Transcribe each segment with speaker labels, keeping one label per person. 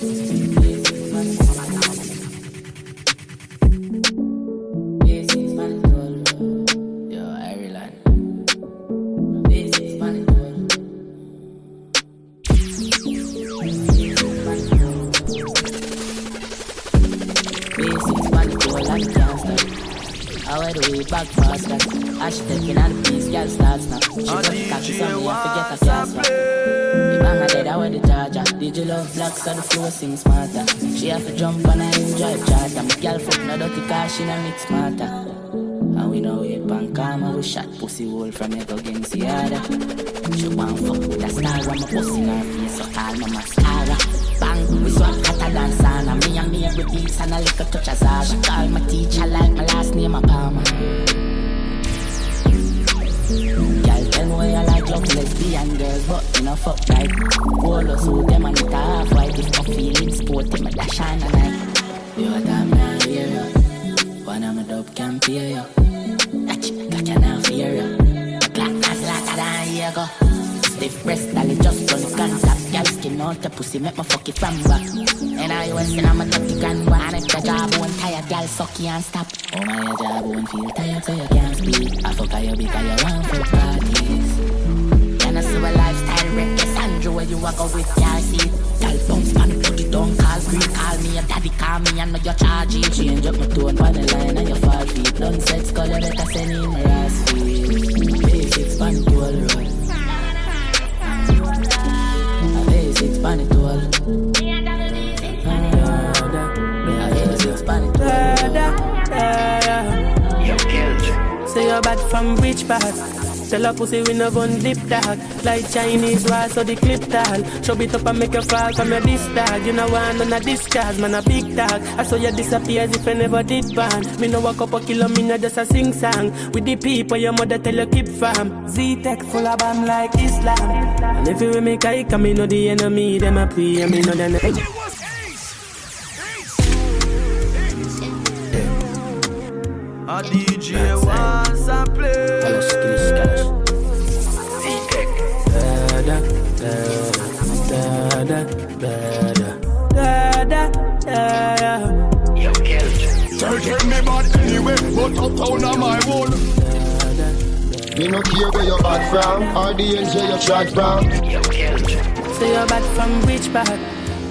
Speaker 1: back she no mix smarter. And we know it, pan karma, we shot pussy hole from go against the other. She want fuck with a star, when my pussy in her face, so call my mascara. Bang, we swap hotter than sauna. Me and me every beats and a little touch of Zara. She call my teacher like my last name, a Palmer. Girl, tell me why you like love lesbian girls, but you know fuck like polo suit them and it half white. If my feelings my dash on a night. You a damn now hear you. Pay you. That chick got you now fear you. Clap, clap, clap, down here go. Stiff breast, dolly just run contact. Girl skin out the pussy, make my fuck it from back. And I was in I'm a 30 grand one. If your jawbone tired, girl suck you and stop. Oh my, your jawbone feel tired so you can't speak. I fuck you because you want for parties. Can I see a lifestyle reckless Andrew where you walk go with your seat? Girl bounce man, put it down, call free, call me. Your daddy call me, I know you're charging. Change up my tone, on the line and your fall feet. Done set skull, you better send in my ass feet. Basics, pan the road. A basics, pan it all. A basics, pan it all.
Speaker 2: Say you're bad from which part? Tell a pussy we no gun dip dog. Like Chinese wall so the clip tall Show it up and make you fall from your disc dog You know one on a discharge man a big dog. I saw you disappear as if I never did ban Me no walk up a kilo me no just a sing song. With the people your mother tell you keep farm. Z-Tech full of bomb like Islam. And if you make I come me know the enemy Them a pay and me know them.
Speaker 3: A DJ wants
Speaker 4: anyway, but uptown on my wall. Me no care where you bad from, or the ends where you chat from.
Speaker 2: Say you're bad from which part?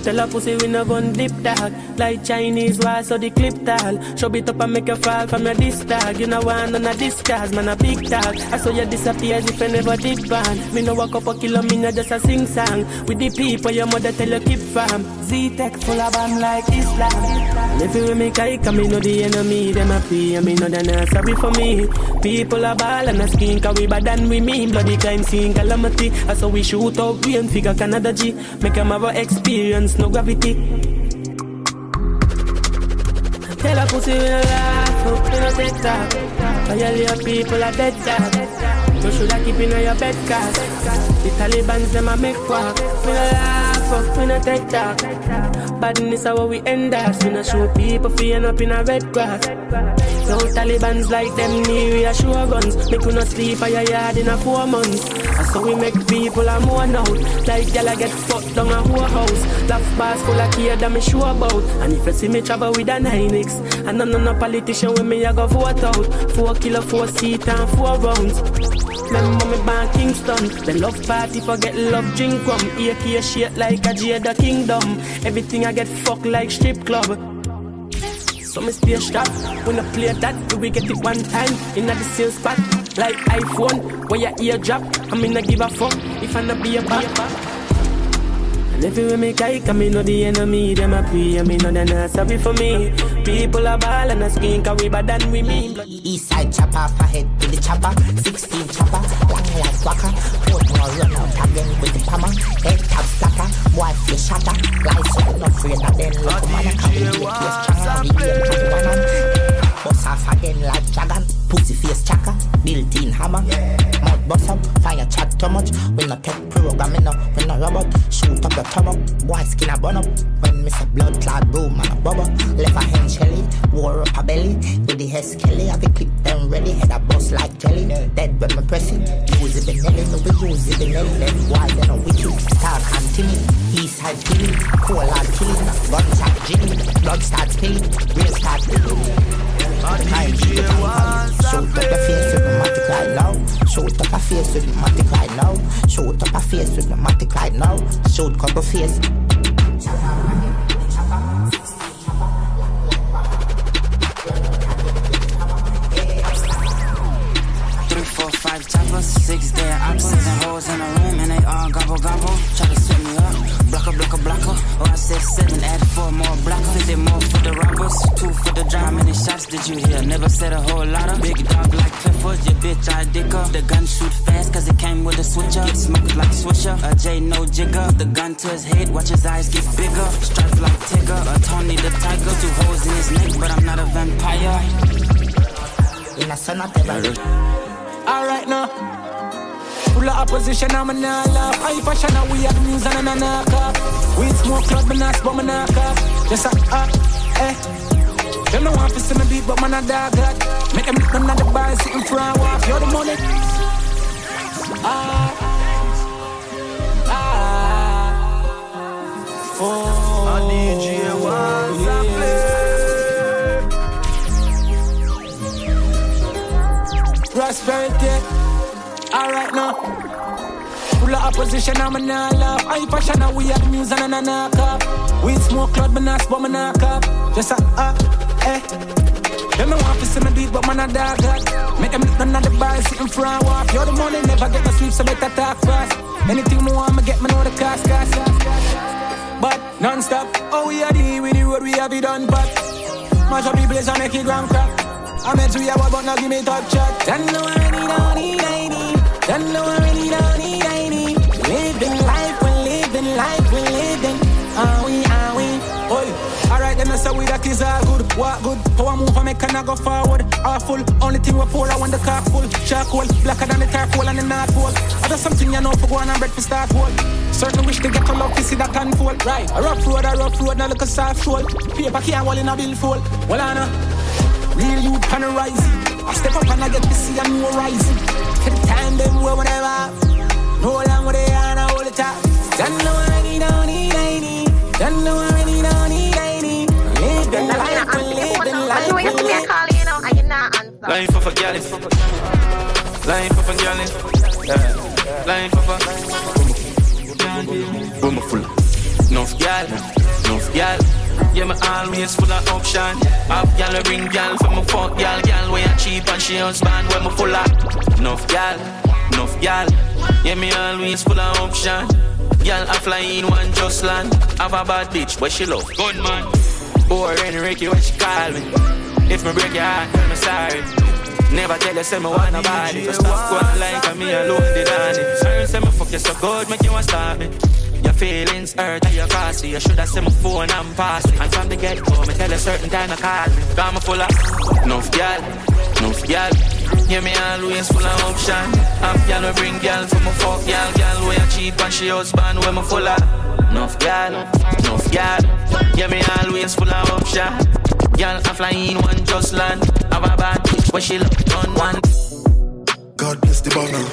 Speaker 2: Tell a pussy we no gun dip dog Like Chinese wall so the clip tall. Show it up and make you fall from your disc dog You know one on a disguise man a big dog I saw you disappear if I never did ban Me no walk up a kilo me no just a sing song. With the people your mother tell you keep farm. Z-Tech full of bomb like Islam. If you make I come me know the enemy Them a pray and me know they not sorry for me. People are ball and a skin Cause we bad than we mean. Bloody crime scene calamity. I saw we shoot out we and figure Canada G. Make them have a experience no gravity Tell a pussy we no laugh up, we no take talk Violate people are dead dog You shoulda keep in your bed cause The Taliban's them a make walk We no laugh up, we no take talk Badness how we end us We no show people feeling up in a red grass No Taliban's like them need reassure guns. Make you not sleep at your yard in a four months. So we make people a mourn out. Like y'all get fucked down a whole house. Laugh bars full of care that me sure about. And if you see me travel with a 9X And not a politician when me I go vote out. Four kilo, four seat and four rounds. Remember me born Kingston. The love party forget love drink rum AK shit like a Jada Kingdom. Everything I get fucked like strip club so me stay sharp when I play that, do we get it one time in the same spot like iPhone where your ear drop? I mean I give a fuck if I not be a back. And if you make I me know the enemy, them a pray, and me know they not sorry for me. People are ball and a skin, cause we bad than we mean.
Speaker 5: East side chopper, for head to the chopper. 16 chopper, black like waka. Hold more run out again with the hammer. Head top splatter, boy feel shatter. Lights up, not afraid of them. Look, man, I can't it. Yes, stronger, we get to. Bust off again like dragon. Pussy face chaka, built-in hammer. Mouth bust up, fire chat too much. We not take program, no, we no robot. Shoot up your tongue up, boy skin a bun up. When me say blood clot boom and a bubble. Left a hand shelly, wore up a belly. With the head skelly, have a clip them ready. Head a bust like jelly. Dead when me press it. Use it Benelli, no we use it Benelli. Then why then a wicked? Star continue. East side killing, now. Shoot up your face with the matic right now. Shoot couple face.
Speaker 6: five choppers, six dead ops, seven hoes in a room, and they all gobble gobble. Try to set me up, blocker, blocker, blocker. Oh, I said seven, add four more blockers. Fifty more for the robbers, two for the drive. Many shots did you hear? Never said a whole lot of. Big Clifford, your bitch I dick dicker. The gun shoot fast, cause it came with a switcher. It smoked like Swisher, a J no jigger. The gun to his head, watch his eyes get bigger. Stripes like Tigger, a Tony the Tiger. Two holes in his neck, but I'm not a vampire.
Speaker 5: In a son of the
Speaker 7: Alright now. Full of opposition, I'm a nala. High fashion, we have news and a knock up. We smoke club, but not but me knock up. Just a up, eh. Them no want to see me beat, but man a dog that. Make them look none of the bar sitting front walk. You're the money. Ah. Ah. Oh.
Speaker 3: A DJ wants yeah. play.
Speaker 7: prosperity. Alright now. Full of opposition, I'm a nala. I fashion, we have music and a knock up. We smoke cloud, but not but me knock up. Just a up, eh. Them no want to see me do it, but man a dog that. Make them look none of the bar sitting front walk. You're the money, never get no sleep, so better talk fast. Anything more, I'ma get me know the cost, cost, But non-stop, oh we are the with the road, we have it done, but Mash up the place and make it grand crack. I met you, yeah, but now give me top chat. Then know I really don't need. Then know I all good. What good? Power move, I make and I go forward. Awful. Only thing we pour, I want the car full. Charcoal, blacker than the tarpole and the north pole. I do something you know for going on bread for start hole. Certain wish to get to love to see that unfold. Right. A rough road, a rough road, now look a soft roll. Paper can't wall in a billfold. Well, I know. Real youth the rise. I step up and I get to see a new horizon. For the time them where whatever. No longer they are now all the time. Don't know I need, don't need, I need. Don't know I really don't need. Living life, we living life. we living
Speaker 8: you know, I can not answer.
Speaker 9: Line for for galley. Line for for galley. Line for for. Boom full. Enough gal, enough gal. Yeah, me always full of option. Have gal a ring gal for my fuck gal, gal where you cheap and she husband where me full of. Enough gal, enough gal. Yeah, me always full of option. Gal a fly in one just land. Have a bad bitch where she love. Good man. Or any Ricky what she call me. If me break your heart, tell me sorry. Never tell you say me want nobody. So stop going like me alone on it. Sorry say me fuck you so good, make you want stop me. Your feelings hurt and you're costly. You should have sent my phone and pass me. And from the get go, me tell a certain time I call me. Got me full of enough gal, enough gal. Yeah, me always full of option. Half gal we bring gal for my fuck gal, gal where you cheap and she husband where me full of enough gal, enough gal. Yeah, me always full of option. Gal I fly in one just land. Have a bad bitch where she look on one.
Speaker 10: God bless the banner.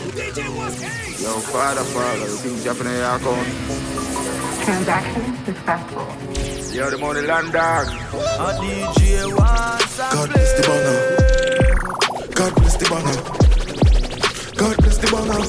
Speaker 10: Yo, Father, Father, the things happen in your account.
Speaker 8: Transaction successful.
Speaker 10: Yo, the money land dog.
Speaker 3: A DJ wants a
Speaker 10: God bless the banner. God bless the banner. God bless the banner.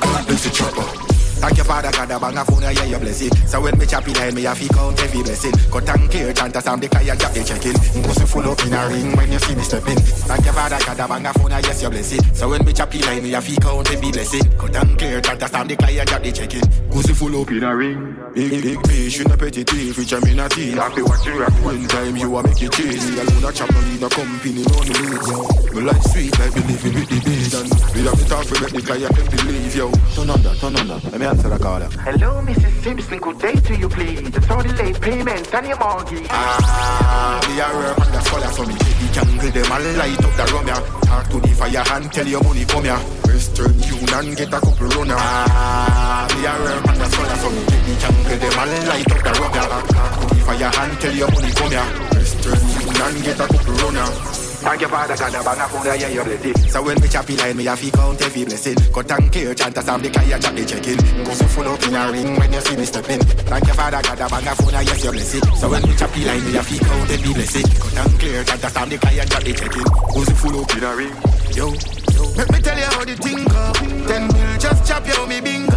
Speaker 10: God bless the chopper. Thank you, Father God, a bang a phone, yeah, you bless it. So when me chop in me, I feel count every blessing. Cut and clear, chant a sound, the client drop the check-in. Pussy full up in a ring when you see me stepping. Thank you, Father God, a bang a phone, yes, you bless it. So when me chop in me, I feel count every blessing. Cut and clear, chant a sound, the client drop the check-in. Pussy full up in a ring. Big, big fish in a petty thief, which I'm in a team. Happy watching rap. One time you a make it cheese. Me alone a chop, no need no company, no needs. Me like sweet, like we living with the beat. And we have to talk, we make the client believe, yo. Turn on that, turn on that. Let me answer the caller.
Speaker 11: Hello, Mrs. Simpson. Good day to you, please. It's all the late payment and your mortgage.
Speaker 10: Ah, we are work on the scholar so me take the jungle them and light up the rum ya. Talk to the fire and tell your money come ya. Western Union get a couple runner. Ah, we are work on the scholar so me take the jungle them and light up the rum ya. Talk to the fire and tell your money come ya. Western Union get a couple runner. Thank your father, God, a bang a phone, yeah, you bless it. So when me choppy line, me a fi count every blessing. Cut and clear, chant a sound, the client chop the check-in. Go so full up in a ring when you see me stepping. Thank your father, God, a bang a phone, yes, you bless it. So when me choppy line, me a fi count every blessing. Cut and clear, chant a sound, the client chop the check-in. Go so full up in a ring. Yo, let me tell you how the thing go. Ten mil just chop you, me bingo.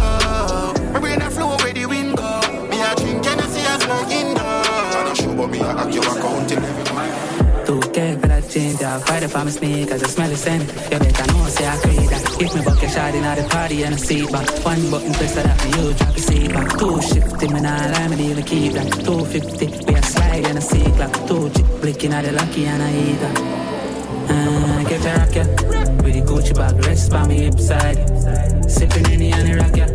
Speaker 10: My brain a flow where the wind go. Me a drink, can I see a smoke indoor? I don't show, but me a your account till every
Speaker 12: Too I fight up on my sneakers, I smell the scent. You better know, say I create that. If me bucket shot in the party and a seat back. One button press that for you, drop the seat back. Two shifty, me nah lie, me even keep that. Two fifty, we a slide and a C clock. Two chip blinking at the lucky and I eat that. Uh, get a rock ya. With the Gucci bag, rest by me hip side. Sipping in the honey rock ya.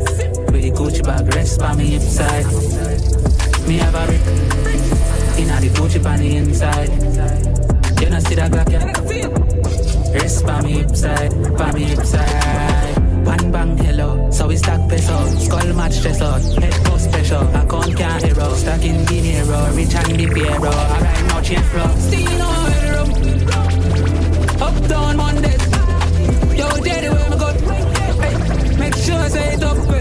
Speaker 12: With the Gucci bag, rest by me hip side. Me have a brick. Inna the Gucci on the inside. You know see that Glock ya. Rest by me hip side, by me hip side. Bang bang hello, so we stack peso. Skull match dress out, head go special. Account can't hero, stuck in dinero. Rich and the Piero, alright now change flow. Still no headroom. Up down Mondays. Yo, daddy, where me go? Hey, make sure I say it up.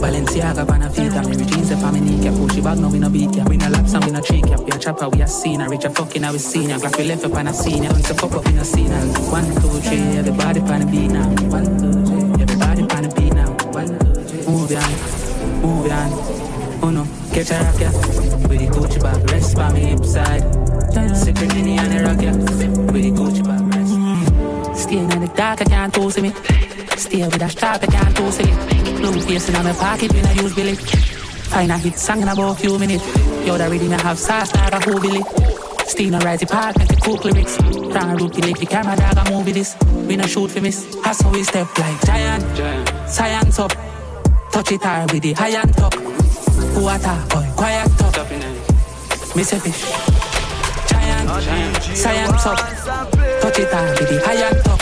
Speaker 12: Balenciaga pan a feet and me jeans up on me kneecap Push it back, no we no beat cap We no laps and we no tree cap We a chopper, we a scene Reach a fucking, I we senior Glock we left up on a senior Once a fuck up, we no scene One, two, three, everybody pan a beat now. One, two, three, everybody pan a beat now. One, two, three, move on, move on Oh no, catch a rock, yeah With the Gucci bag, rest by me hip side Secret in the and the rock, yeah With the Gucci bag, rest. Staying in the dark, I can't toss me Stay with a strap, I can't toss it Blue face in my pocket when I use Billy. Find a hit song in about a few minutes. Yo, that ready me have sauce, dog, a whole Billy. Still no rise the park, make the cook lyrics. To root the camera, dog, a movie this. We no shoot for miss. That's how we step like giant. Science up. Touch it hard with the high and top. Water, boy, quiet top. Miss a fish. Giant, science up. Touch it hard with the high and top.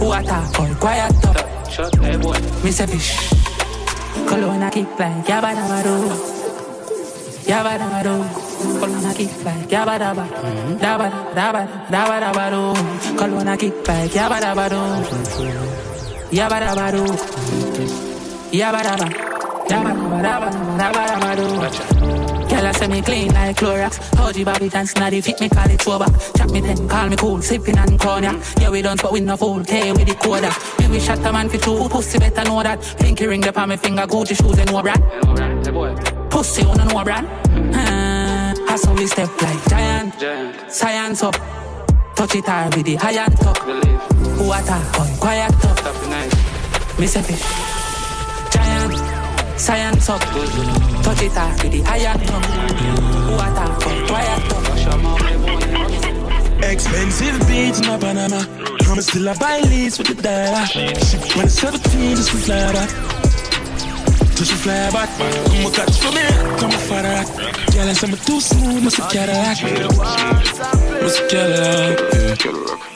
Speaker 12: Water, boy, quiet. Miss a fish. Colonna kick like yabba dabba do. Yabba dabba do. Colonna kick like yabba dabba. Dabba dabba dabba dabba do. Colonna kick like yabba dabba do. Yabba dabba do. Yabba dabba. Dabba Girl, I say me clean like Clorox. OG Bobby dance, now they fit me, call it throwback. Chop me then, call me cool, sipping and cognac. Yeah, we don't, but we no fool. K with the coda. Me we shot a man for two, pussy better know that. Pinky ring up on my finger, Gucci shoes and no brand. Pussy on no brand. Uh, I saw we step like giant. Science up. Touch it hard with the high and top. Water, boy, quiet top. Me say fish. Science up. Touch it hard with the high and top. Water, boy, quiet top.
Speaker 13: Expensive beats in Panama. I'm still a buy leads with the dollar. Ship when it's 17, just to fly back. Just to fly back. Come on, catch for me. Come on, for that. Girl, I I'm too smooth, must have Cadillac. Must have Cadillac. Yeah,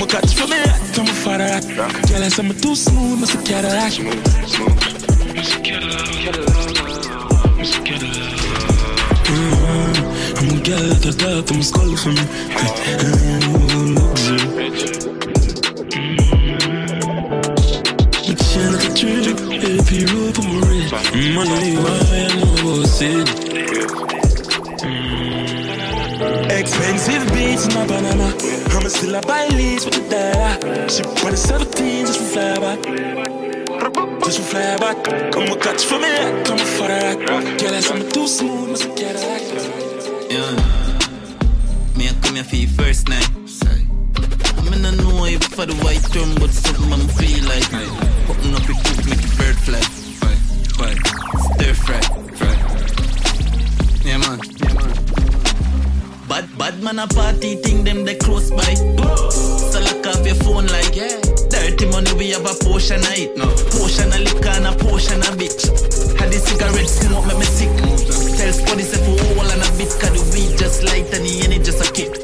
Speaker 13: To. Come on, catch for me, come on, for that. Girl, I say I'm too smooth, have Cadillac. Mm-hmm. Have Cadillac. Have Cadillac. I'm a girl at the top, I'm a skull for me. I'm a luxury. Mm-hmm. Shine like a trip, AP rope on my wrist. Mm, I know you are, I know about it. Expensive in my Panama. I'ma still a buy leads with the dollar. Ship when it's 17, just for fly back. Just for fly back. Come on, catch for me, come on, for that. Girl, I say I'm too smooth, must be Cadillac.
Speaker 14: Yeah. Me I come here for your first night. I mean I know if for the white term, but something I'm feel like. Putting up a cook, make a bird fly. Stir fry. Bad, man a party thing, them they close by. So lock off your phone like, yeah. Dirty money, we have a portion of it. No. Portion of liquor and a portion of bitch. Had the cigarette smoke, make me sick. Tell Spuddy say for all and a bit, cause the weed just light and the energy just a kick.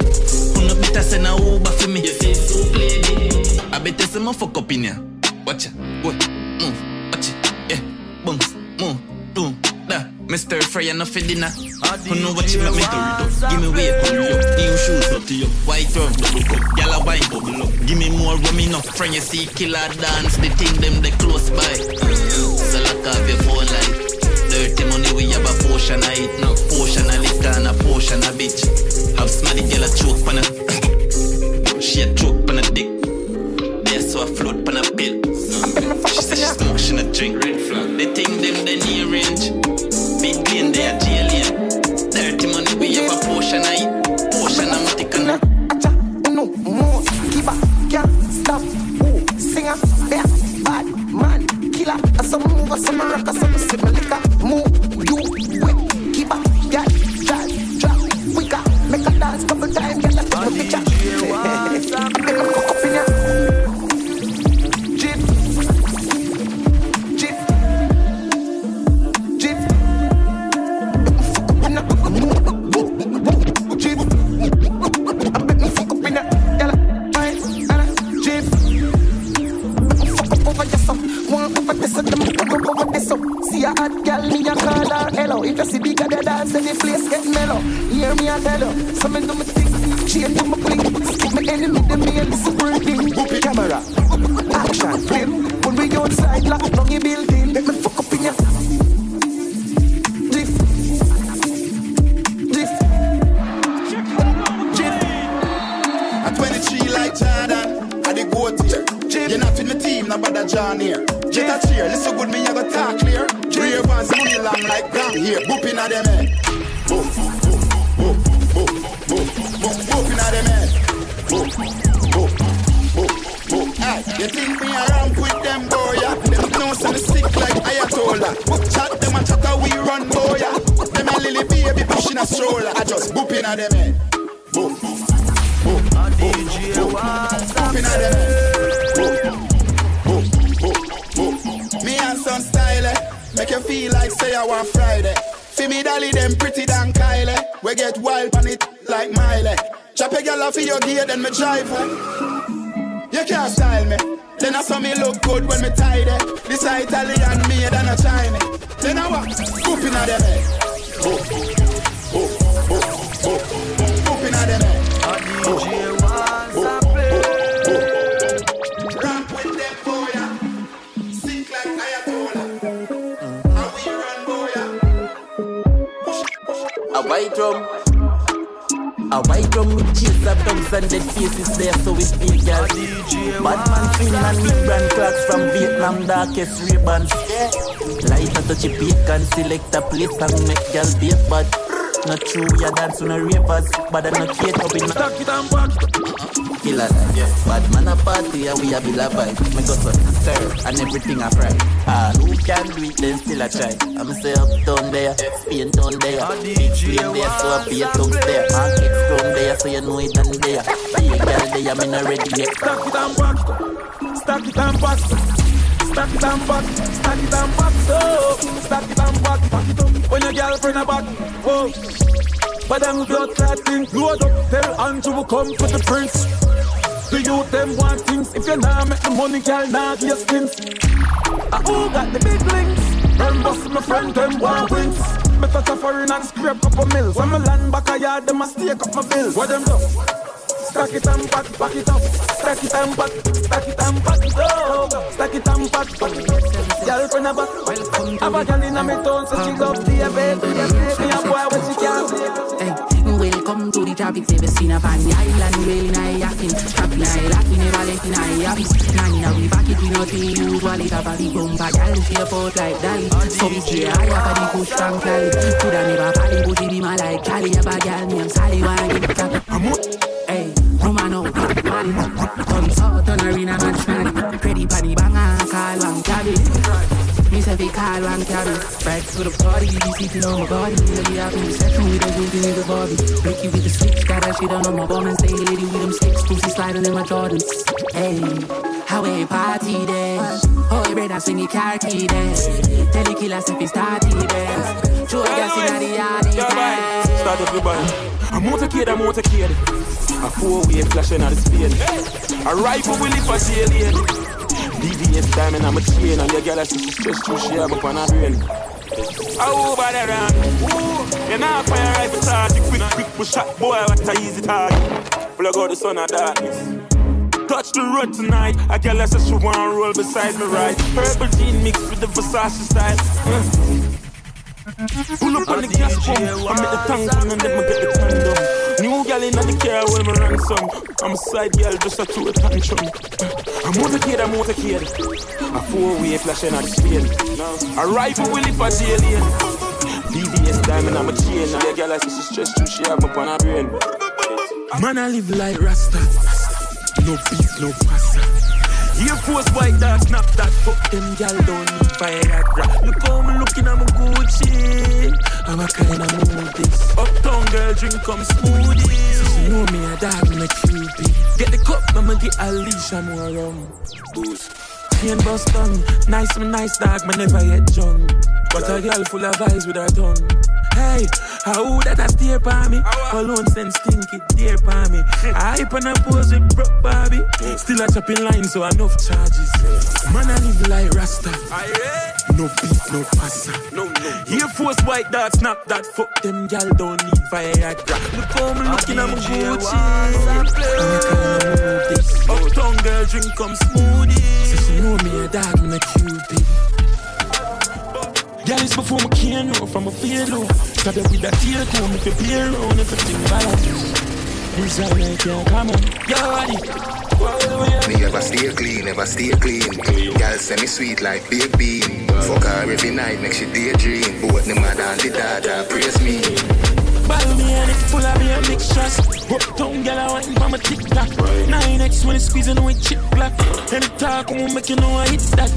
Speaker 14: Who no better send a Uber for me. You see, so lady. I bet there's some fuck up in here. Watch it, go, move, watch it, yeah, boom, move, boom, da. Mr. Frey enough for dinner. Who know what you make me do? Give me way, up. New shoes up to you. White rum, double cup. Yalla wine, bubble up. Give me more rum enough. Friend, you see killer dance. The thing them they close by. So lock off your phone like. Dirty money, we have a portion of it. No portion of liquor and a portion of bitch. Have smarty girl a choke on a. She a choke on a dick. There so I float on a pill.
Speaker 4: Picture. A place
Speaker 15: and make girl
Speaker 14: beat but not true, we a dance on a ravers, but I not cater up in
Speaker 13: Stack it and back.
Speaker 14: killer that. Bad man a party and we a bill a vibe. Me go so stir and everything a fry. Ah, who can do it then still a try. I'm say up down there, Spain down there, big flame there, so I be a tongues there. Market ground there, so you know it and there. Be a girl there, me not ready yet.
Speaker 13: Stack it and back. Stack it and back. Stack it and back. Stack it and back. So stack it and back. Back it up. When your girlfriend a back. Whoa. But then blood clotting, load up, tell Andrew come for the prince. The youth them want things, if you nah make the money, girl, nah give you stints. I who got the big links? Run bust my friend, them want wings. Me touch a foreign and scrape couple mills. When me land back a yard, them a stake up my bills. What them do? Stack it and back, back it up. Stack it and back, stack it and back up. Stack it and back, back it up. Girlfriend a back. Have a girl inna me town, so she love the baby. Me a boy when she can't
Speaker 12: Welcome to the tropics. Never seen a van the island. Really nice yakin. Trapping I lacking. Never letting I happy. Nanny now we back it. We not see usually. Have a big bumper. Girl she a pot like Dali. So we stay high up the push from Cali. Coulda never falling, but she be my like Cali. Have a girl named Sally. Wanna give it up. Hey, woman oh, out. Mali. Turn south, turn arena match man. Ready panny banger. Call one cabby. Fi call one cabby. Back to the party, you be sleeping on my body. You know we out in the section with in the Barbie. Ricky with the six, got that shit on my bum and stay lady with them six. Pussy sliding in my Jordans. Hey, how we party there? Oh, bread, I swing your car key there. Tell the killer if it's starty there. Show gas in the yard.
Speaker 13: Start band. A motorcade, a motorcade. A four-way flashing out the speed. A rifle will lift a alien. VVS diamond, I'm a chain, and your girl has to stress too, she have up on her brain. Oh, over there, Ooh, you're not fire rifle target. Quick, quick, push shot, boy, what a easy target. Plug out the sun of darkness. Touch the road tonight. I girl that says she wanna roll beside me, right? Purple jean mixed with the Versace style. Uh. Pull up on the gas pump, I'm make the tank and then I get the down. New gal in the car when me ransom. I'm a side gal just a two a tantrum. A motorcade, I'm a motorcade. A four-way flashing at speed. A rifle will if a alien. VVS diamond, I'm a chain. The gal I see she stressed too, she have me on her brain. Man, I live like Rasta. No beef, no pasta. Air Force white dog snap that fuck them gal don't need Viagra. Look how me looking at my Gucci. I'm a kind of mood this. Uptown girl drink come smoothies. So she know me a dog me a cupid. Get the cup, I'ma get a leash and more rum. Boost. Chain bust done. Nice me nice dog, me never yet drunk. But a girl full of eyes with her tongue. Hey, how that a stare by me? Uh? Alone send stinky dear by me. I hype and I pose with broke Barbie. Still a chopping line, so enough charges. Man, I live like Rasta. Eh? No beat, no pasta. No, no. Air Force white dog, snap that. Fuck them, gal don't need Viagra. Look how me looking at my eh, Gucci. Uptown girl drink come smoothie. So she know me a dog, me a cupid. Girl, it's before my can know from a fear low. Start up with that tear comb if you peer around everything balance. This I can come on. Yo,
Speaker 16: Me ever stay clean, never stay clean. Girl say me sweet like baked bean. Fuck her every night, make she daydream. Both the mother and the daughter praise me.
Speaker 13: Ball me and it's full of beer mixtures. Uptown girl, I want from a TikTok. 9X when it's squeezing with chip black. Any talk won't make you know I hit that.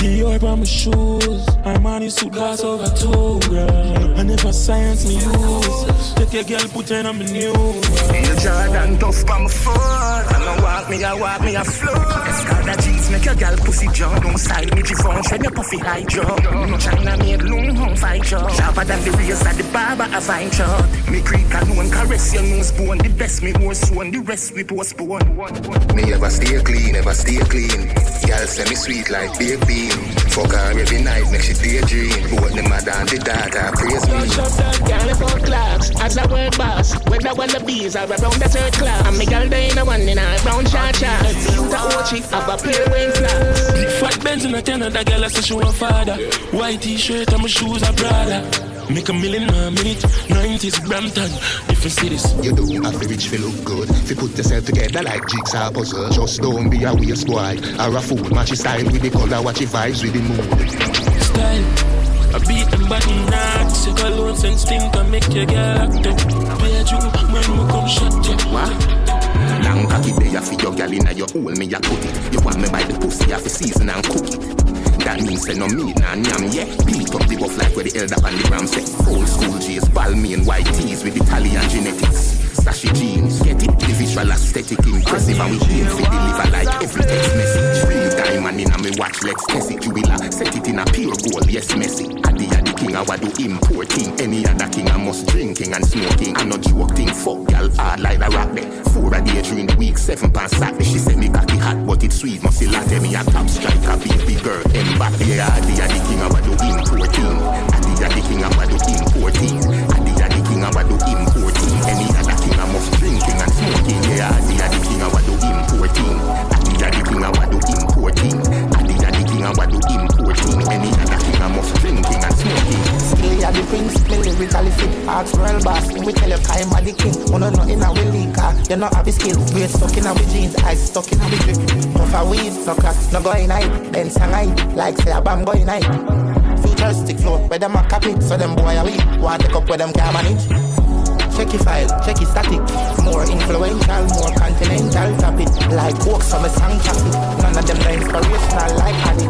Speaker 13: Dior on my shoes. I'm on your suit glass over two, girl. I never science me use. Take your girl, put her on my new.
Speaker 16: The Jordan tough on my foot. I know walk me, I walk me, I flow. Escada jeans make your girl pussy jump. Don't side me, Givenchy when you puffy high jump. No China made loom home fight jump. Sharper than the race at the barber, I find chart. Me creek and one caress your nose bone. The best me horse one, the rest we postpone. Me ever stay clean, ever stay clean. Girl say me sweet like baked bean. Fuck her every night, make she daydream. Both the mother and the daughter praise me.
Speaker 3: Shut up, girl, four clocks. As a word boss, when the wallabies are around the third class. And me girl, they in a one in a brown short short. You the Ochi, have a pair wing flags.
Speaker 13: Big fat Benz in a ten, that girl I say she want father. White t-shirt and my shoes are Prada. Make a million a minute, 90s Brampton, different cities.
Speaker 16: You do have to reach for look good. If you put yourself together like jigsaw puzzle, just don't be a waste boy. Or a fool, match your style with the color, watch your vibes with the mood.
Speaker 13: Style. I beat them body knocks, you alone send stink and make your girl act up. Pay you when we come shut you.
Speaker 16: What? Long cocky day, feel your gal inna your hole, me a put it. You want me by the pussy, I fi season and cook it. That means say no meat, nah yam, yeah. Beat up the buff like where the elder and the gram say. Old school J's, Balmain, white tees with Italian genetics. Sashi jeans, get it, the visual aesthetic impressive and we aim to deliver like every text message. Real diamond in a me watch, let's test it. You set it in a pure gold, yes, messy. Adi the king, I do importing. Any other king, I must drinking and smoking. I not joking, fuck y'all hard like a rock there. Four a day during the week, seven pounds Saturday. She say me cocky hot, but it's sweet. Must see latte, me a top striker, baby girl. Mbappe, Adi the king, I do importing. Adi the king, I do importing. Adi the king, I do importing. Any other king, I must drinking and smoking. Yeah, Adi the king, I do importing. Adi the king, I do importing. Adi the king, I do importing. Any other king, I must drinking and smoking.
Speaker 5: Still ya the prince, me lyrically fit Ask real boss, we tell you I'm the king. Oh, Wanna know in our leaker, you not have a skill. Weight stuck in our jeans, eyes stuck in our drip. Puff a weed, no crack, no going night Then sang I, like say a bam going night Futuristic flow, where them a copy So them boy a weed, want take up where them can manage check your file, check your static. More influential, more continental topic. Like books from a song topic. None of them are inspirational like honey.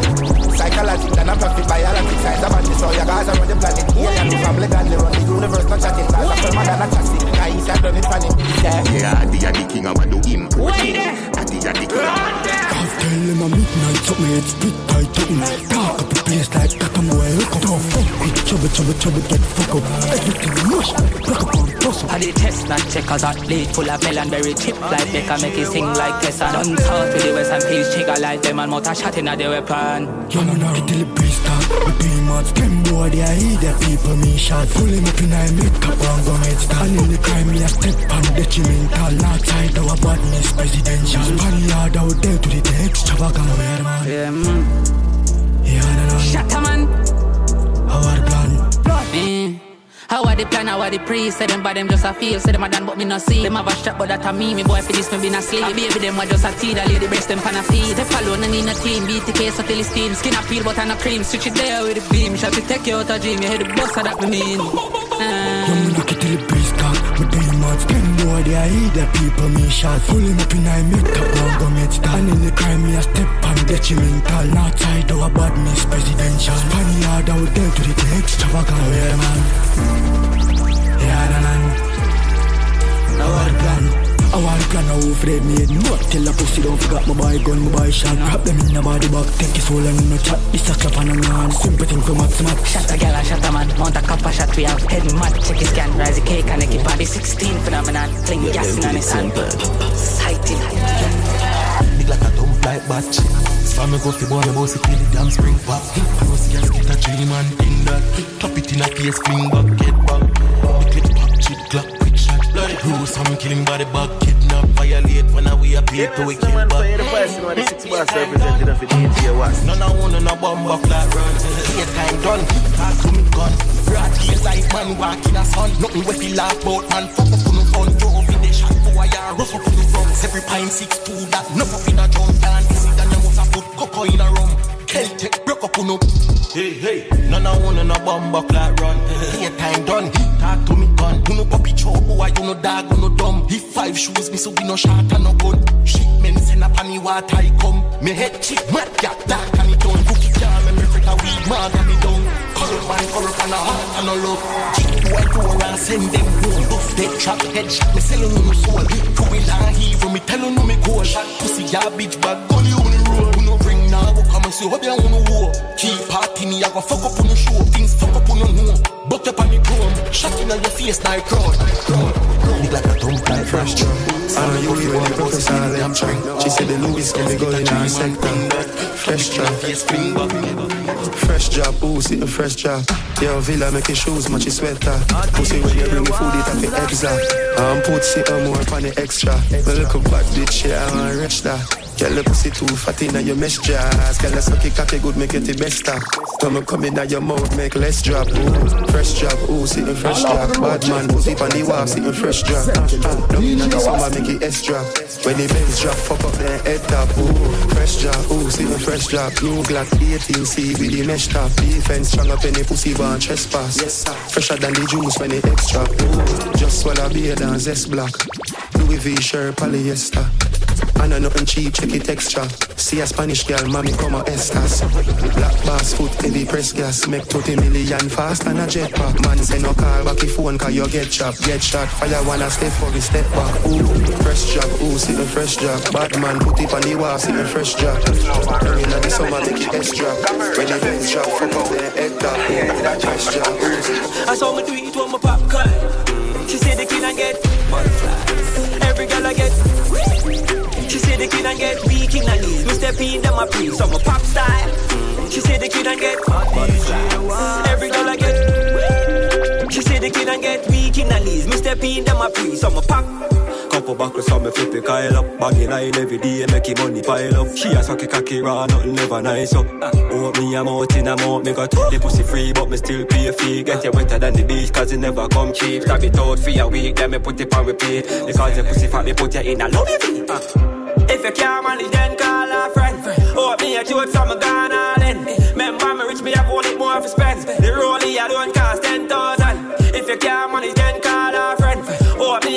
Speaker 5: Psychological and a profit biology. Science about this, all your guys are on the planet. Yeah, Alien, the family, godly, run the universe, not chatting. Cause I'm from Madonna Chassis. Guys, I done it funny. Yeah,
Speaker 17: yeah, the, the king, I want to import it. The, the king, I want
Speaker 18: Can't tell him I'm midnight, so me head split tight to him. Talk up the place like that, I'm way look up. Don't fuck with trouble, trouble, trouble, get fuck up. Everything mush, rock up on puzzle.
Speaker 12: I did test not checkers I lead full of melon berry chip like Becca make it sing like this. Done talk to the west and please check like them and motor shot in the weapon.
Speaker 18: Yo, man, I till the breeze start. The demons, them boy, they are the people me shot. Pull him up in I make up and go head start. And in the crime, me a step on detrimental. North side, our badness presidential. Spaniard out there to the wear, man.
Speaker 12: Yeah, man.
Speaker 18: Yeah, no, no.
Speaker 12: Shut up, man.
Speaker 18: Our plan.
Speaker 12: Man. How are the plan, how are the pre Say them but them just a feel Say them a done but me not see Them have a strap but that a me Me boy for this me been asleep A baby them a just a tea The lady breast them pan a feed Step alone and in a team BTK so till it's steam Skin a peel but a cream Switch it there with the beam Shall to take you out a dream You hear the boss of that me mean uh.
Speaker 18: Yo, me knock it till the breeze demons, them boy, they are the people me shot. Pull him up in I make up and go start. And in the crime, me a step on detrimental. North side, our badness presidential. Funny Spaniard out there to the extravagant wear, man. Yeah, no, no. Our plan. Our plan now afraid me head not Tell a pussy don't forget my boy gun, my boy shot. Wrap them in the body bag, take his soul and no chat. This a clap on a man, simple thing for max max
Speaker 12: Shot a gal and shot a man Mount a copper shot we have Head mad, check his scan Rise the cake and keep body 16 phenomenon Fling gas in on his hand. Sighting
Speaker 19: Big like a dump like batch. Spam me go fi boy, me bossy kill the damn spring pop Pussy gas get a dream and in that Top it in a face, fling back, get back shot Bruce, I'm killing body bag, kidnap, violate When I we a pay to we kill back
Speaker 20: the person with the six bars represented of the DJ was.
Speaker 19: None of one on a bomb buck like run. Here time done, talk to me gun. Broad gaze like man walk in a sun. Nothing we feel laugh about man. Fuck up on the front door in the shot Boy, I rough up on the drums Every pint six two that Nuff up in a drum. This it and you must have put cocoa in a rum Celtic broke up on up Hey, hey, none of one on a bomb buck like run Here time done, talk to me gun You no puppy chow, boy, you? No dog, you no dumb. If five shoes, me so we no shot and no gun. Shipment send up on me water I come. Me head chip, mad gat, dark and it done. Cookie jar, me me freak a weed, mad and me down Color man, color and a heart and a love. Kick boy, door and send them home Buff dead trap, head shot, me selling on my soul. Two will and hero, me telling on me goal? Pussy, ya bitch, bad, gun you now, we come and see what they on the war Keep party me, I go fuck up on the show Things fuck up on the know Buck up on the chrome. Shot in on your face, now crowd Big like a dump like fresh drum.
Speaker 21: I know you feel the professor lecture She said the Louis can be going in our sector Fresh drop Fresh job, ooh, see a fresh job. Yo, Villa make your shoes match your sweater. Pussy when you bring the food, it have the extra. I'm put sit on more upon the extra. Me look up bad bitch, yeah, I'm a rich that Girl, the pussy too fat in your mesh jazz Girl, the sucky cocky good, make it the best stop Come come now, your mouth, make less drop. Ooh. Fresh job, ooh, sitting fresh drop. Bad man, pussy on the wall, sitting fresh drop. Down in the summer, make it S drop. When the bass drop, fuck up their head top. Ooh. Fresh job, ooh, sitting fresh drop. New Glock 18C with the mesh top. Defense strong up in the pussy bar trespass. Fresher than the juice when it extra ooh. Just swallow beer than zest block. Louis V shirt, polyester I know nothing cheap, check it. See a Spanish girl, mommy come a estas. Black bass foot, heavy press gas. Make 20 million fast and a jetpack. Man say no call back your phone, cause you get chopped. Get shot, fire wanna step for the step back. Ooh, fresh job, ooh, see the fresh job. Bad man put it on the wall, see the fresh job. Early in the summer, make it extra. When the bench drop, fuck up their head top. Ooh, fresh job, ooh.
Speaker 9: I saw me do it with my popcorn. She said the kid I get butterflies. Every girl I get. The kid I get weak in the knees. Me step in them a pre, so I'm a pop style. She said the kid I get butterflies. Every girl I get. She said the kid I get weak in the knees. Me step in them a pre, so I'm a pop. Couple buckles so me flip it Kyle up Baggy line every day him money pile up She a sucky cocky raw nothing never nice up Oh me a mouth in a mouth Me got the pussy free but me still pay a fee Get you wetter than the beach cause it never come cheap Stab it out for a week then me put it on repeat Because the pussy fat me put you in a V uh. If you can't manage then call a friend Oh me a joke so me gone all in Remember me rich me have only more for spend The rollie alone cost ten thousand If you can't manage then call a friend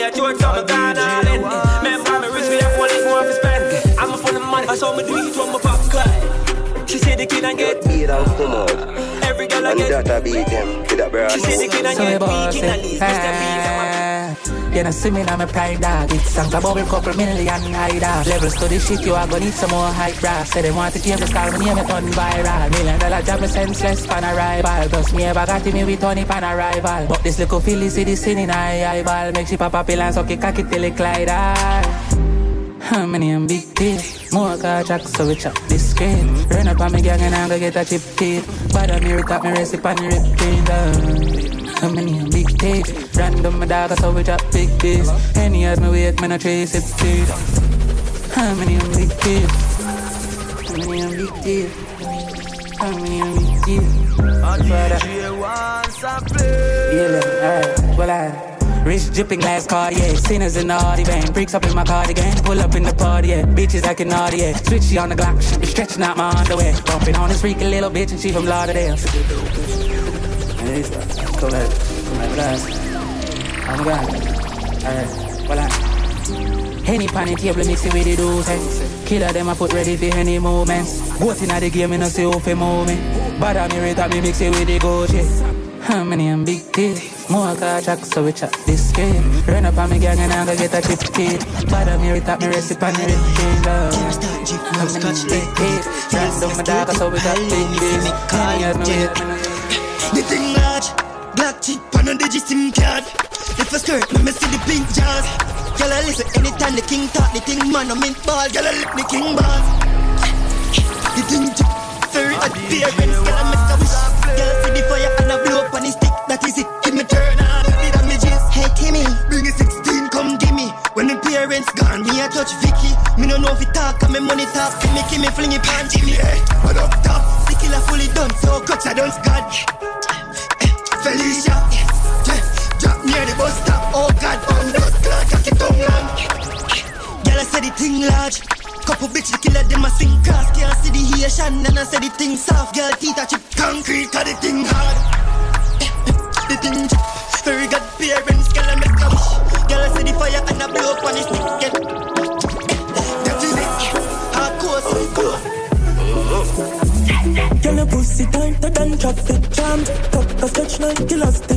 Speaker 22: a George from a gun all in. Remember me rich, we have one more to spend. I'm a full of money, I saw me do it from my pop cut. She said the kid and get
Speaker 23: beat out come out.
Speaker 22: Every girl I get.
Speaker 23: And that beat them to the brand.
Speaker 22: She said the kid and get weak in the least. Mr. Beats,
Speaker 12: you know, see me now, my pride dog. It's songs about a couple million high dog. Levels to the shit, you are gonna need some more hype brass. Say they want to change the style, me name it on viral. Million dollar job, me senseless pan arrival. Plus me ever got me with Tony pan arrival. But this little filly see this in eye eyeball. Make she pop up pill and suck it, cock it till it glide How many and big teeth? More car jack, so we chop this screen. Run up on me gang and I'm gonna get a chip teeth. But I'm here, top me recipe and rip down. How many a big tape? Random my dog, so we drop big bass. Any as me wake, me no trace it feed. How many big tape? How many big tape? How many a big tape?
Speaker 22: DJ wants a play.
Speaker 12: Yeah, alright, well I. Rich dripping glass car, yeah. Sinners in the hardy van. Freaks up in my cardigan. Pull up in the party, yeah. Bitches acting naughty, yeah. Switchy on the Glock. She be stretching out my underwear. Bumping on this freaky little bitch and she from Lauderdale. Oh my god. Alright, voila. Any pan table mix it with the dose. Eh? Killer them I put ready for any moments. Goat inna the game, me no say off a moment. But I'm me mix it with the yeah. How many and big teeth? More car track, so we chop this game. Run up on me gang and I'm gonna get a chip teeth. But I'm here me recipe and the rip How many big teeth? Random my dog, so we chop big teeth. Any as me with
Speaker 24: the thing large, black chick on a digi SIM card. If I skirt, me, me see the pink jaws. Girl, I listen anytime the king talk. The thing man, I mint ball. Girl, I lick the king bars. The thing very appearance. Girl, I make a wish. Girl, see the fire and I blow up on the stick. That is it. Give me turn on. The damages. Hey Timmy, bring it 16, come give me. When the parents gone, me I touch Vicky. Me no know if it talk, and me money talk. See me, give me fling it pan Jimmy. Hey, what up top? The killer fully done, so cuts I don't scotch. Felicia. Drop near the bus stop. Oh God, oh blood clot, cock it down long. Girl, I said the thing large. Couple bitches killer them a swing cross. Can't see the Haitian and I said the thing soft. Girl, teeth a chip concrete, cause the thing hard. Eh, eh, the thing very good parents. Girl, I make a wish. Girl, I see the fire and I blow up on the stick. Get that is it. Hardcore, so.
Speaker 25: Girl, your pussy tighter than traffic jam. Top a sketch like elastic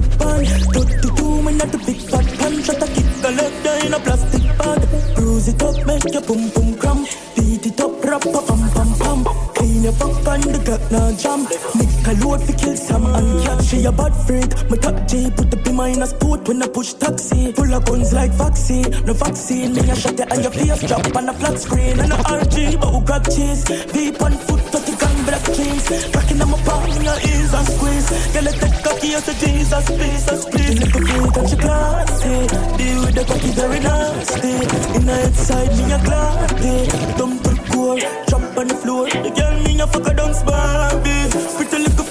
Speaker 25: J put the beamer in a sport when I push taxi. Full of guns like vaccine. No vaccine, me a shot it on your face. Drop on a flat screen. And a RG, but who grab cheese. Deep on foot, 30 gun black jeans. Rocking on my palm in your ears and squeeze. Girl, let that cocky as a Jesus, please, please. Look freak and she classy. Deal with the cocky very nasty. In the inside, me a clarty. Dump to the core, drop on the floor. The girl me a fuck a dance Barbie. Pretty little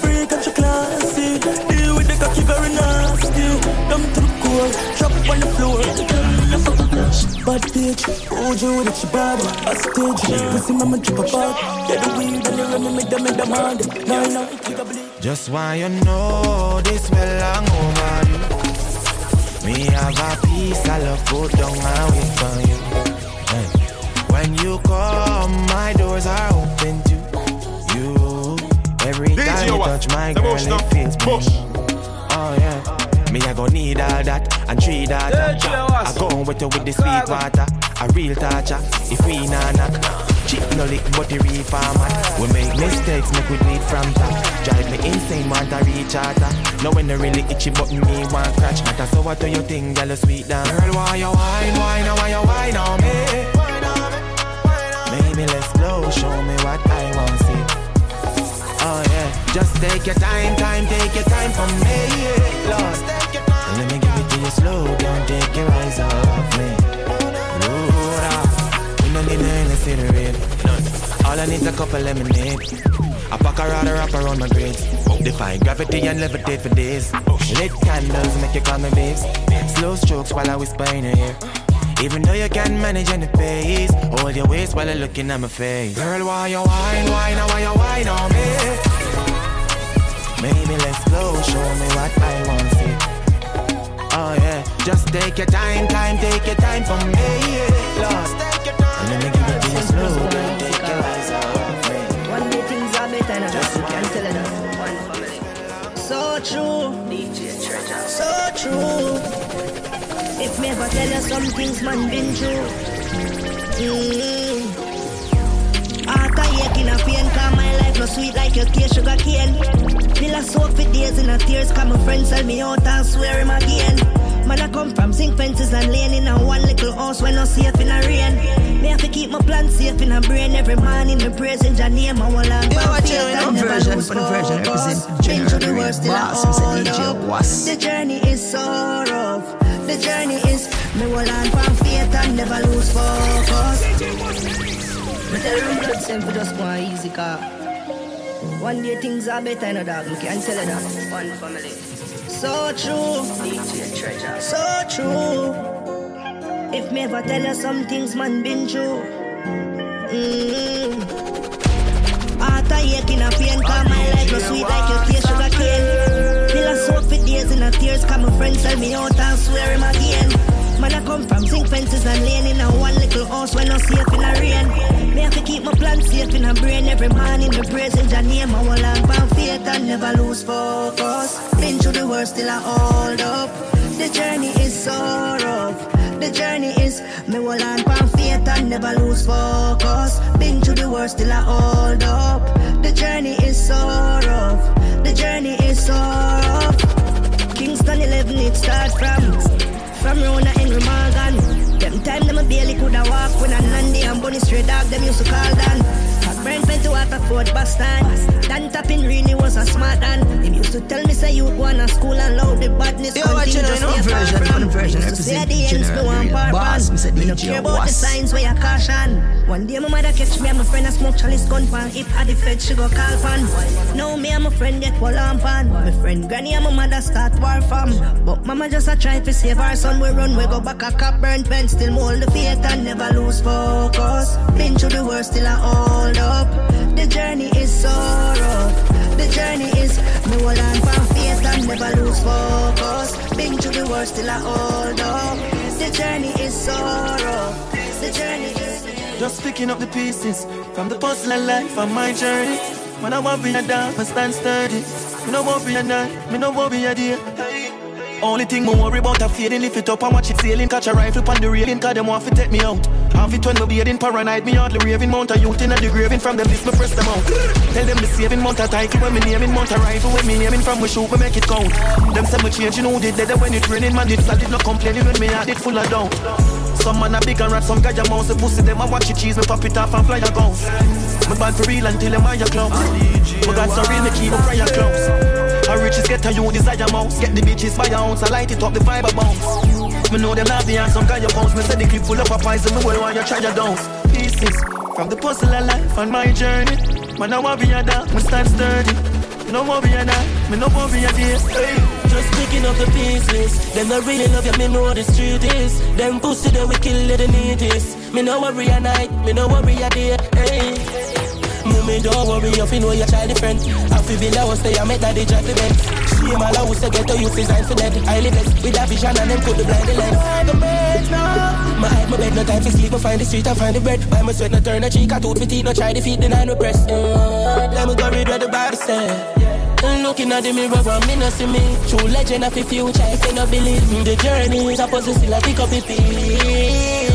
Speaker 25: it, bad. Hostage. Pussy mama drip a bag. Get the weed and you run me make them make them hard. Now I know it, you got bleed.
Speaker 26: Just want you know this well long oh overdue. Me have a piece of love put down and wait for you. Hey. When you come, my doors are open to you. Every
Speaker 27: DJ
Speaker 26: time you touch my
Speaker 27: the
Speaker 26: girl,
Speaker 27: most
Speaker 26: it
Speaker 27: now.
Speaker 26: feels me. Oh yeah. Me I go need all that and three that. I go with you with the sweet water. A real toucher. If we nah knock. Cheap no lick, but the real format. We make mistakes, make we do it from top. Drive me insane, want to reach out. Now when they really itchy, but me want crutch. Matter so what do you think, girl, sweet down? Girl, why you wine, wine, why you wine on me? Maybe let's go, show me what I want see. Oh yeah, just take your time, time, take your time for me, yeah, Lord. Let me give it to you slow, don't take your eyes off me. Don't need to see the rain. All I need is a couple lemonade. I pack a rod wrap around my grades. Oh. Defy gravity and levitate for days. Oh. Lit candles make you call me babes. Slow strokes while I whisper in your ear. Even though you can manage any pace, hold your waist while you're looking at my face. Girl, why you wine, wine, why you wine on me? Maybe let's go, show me what I want to see. Oh yeah, Just take your time, time, take your time for me, yeah, Lord. And let me give it to you slow, take your eyes off
Speaker 27: One day things are better Just you can tell it. One family. So true. DJ Treasure. So true. If me ever tell you some things man been through. Mm. After aching a pain, cause my life no sweet like your tear sugar cane. Feel a soak for days in a tears, cause my friends sell me out and swear him again. Man, I come from zinc fences and lane in a one little house when no safe in a rain. Me have to keep my plans safe in a brain every morning. Me praising your name, I will land.
Speaker 24: Yeah, watch it, no version, for the version represent General Boss. DJ Boss.
Speaker 27: The journey is so rough. The journey is me will land from faith and never lose focus. Me tell them blood send for just one easy car. One day things are better, no dog. Me can tell you that. One family. So true. DJ treasure. So true. If me ever tell you some things man been through. Mm. After aching a pain, cause my life no sweet like your taste sugar cane. Feel a soak for days in a tears, cause my friends sell me out and swear him again. Man, I come from zinc fences and lane in a one little house when no safe in a rain. Me have to keep my plans safe in a brain every morning. Me praising your name, I will land by faith and never lose focus. Been through the worst, still I hold up. The journey is so rough. The journey is me will land by faith and never lose focus. Been through the worst, till I hold up. The journey is so rough. The journey is so rough. Kingston 11, it start from. From Rona Henry Morgan. Them time them a barely coulda walk when a Nandy and Bunny straight dog them used to call Dan. Brain pen to Waterford Boston. Dan tapping really was a smart man. Him used to tell me say you go to school and load the badness.
Speaker 24: Yo, watch it, no version, one version represent General Boss, Mr.
Speaker 27: Me no care
Speaker 24: DJ
Speaker 27: about the
Speaker 24: Boss.
Speaker 27: signs where you caution. One day my mother catch me and my friend a smoke chalice gun pan. If I the fed, she go call pan. Now me and my friend get wall on pan. My friend granny and my mother start war from. But mama just a try to save our son. We run, we go back a cop burn pen. Still mold the faith and never lose focus. Been through the worst, still I hold up. The journey is so rough. The journey is me hold on for faith and never lose focus. Been through the worst, still I hold up. The journey is so rough. The journey is.
Speaker 3: Just picking up the pieces from the puzzle of life on my journey. When I want to be a down, I stand sturdy. Me no want to be a night, me no want to be a. Only thing me worry about a fading, lift it up and watch it sailing. Catch a rifle on the railing, cause them want to take me out. Half it when me bathing, paranoid, me hardly raving. Mount a youth in a degrading from them, this me press them out. Tell them the saving, mount a title when me naming, mount a rifle when me aiming from we shoot, me make it count. Them say me you know, did they when it raining, man, did I did not complaining when me had it full of doubt. Some man a big and rat, some guy a mouse, the pussy them a watch it cheese, me pop it off and fly a bounce. Me bad for real until them eye a clown. Me got so real, me keep my prayer close. A riches get a you desire mouse. Get the bitches by your ounce, I light it up the fiber bounce. Me know them not the some guy your bounce. Me say the clip full of a poison, me well while you try your dance. Pieces from the puzzle of life on my journey. Man, I want be a dog, me stand sturdy. No more be a night, me no more be a day.
Speaker 28: Just picking up the pieces. Them not really love you, me know the street is. Them pussy they we kill they need this. Me no worry a night, me no worry a day. Hey. Mommy, don't worry, you fi know your child different. I feel villa was stay, I make that they drive the. Shame all I was to get to you design for that. I live blessed with a vision and them put the blind the lens. I bed. My head, my bed, no time to sleep. I find the street, I find the bread. Buy my sweat, no turn a cheek, I tooth for teeth, no try to feed the nine with breast. Mm. Let me go read what the Bible say. Looking at the mirror, but me no see me. True legend of the future, if you no believe me. The journey is supposed to still a pick up the piece.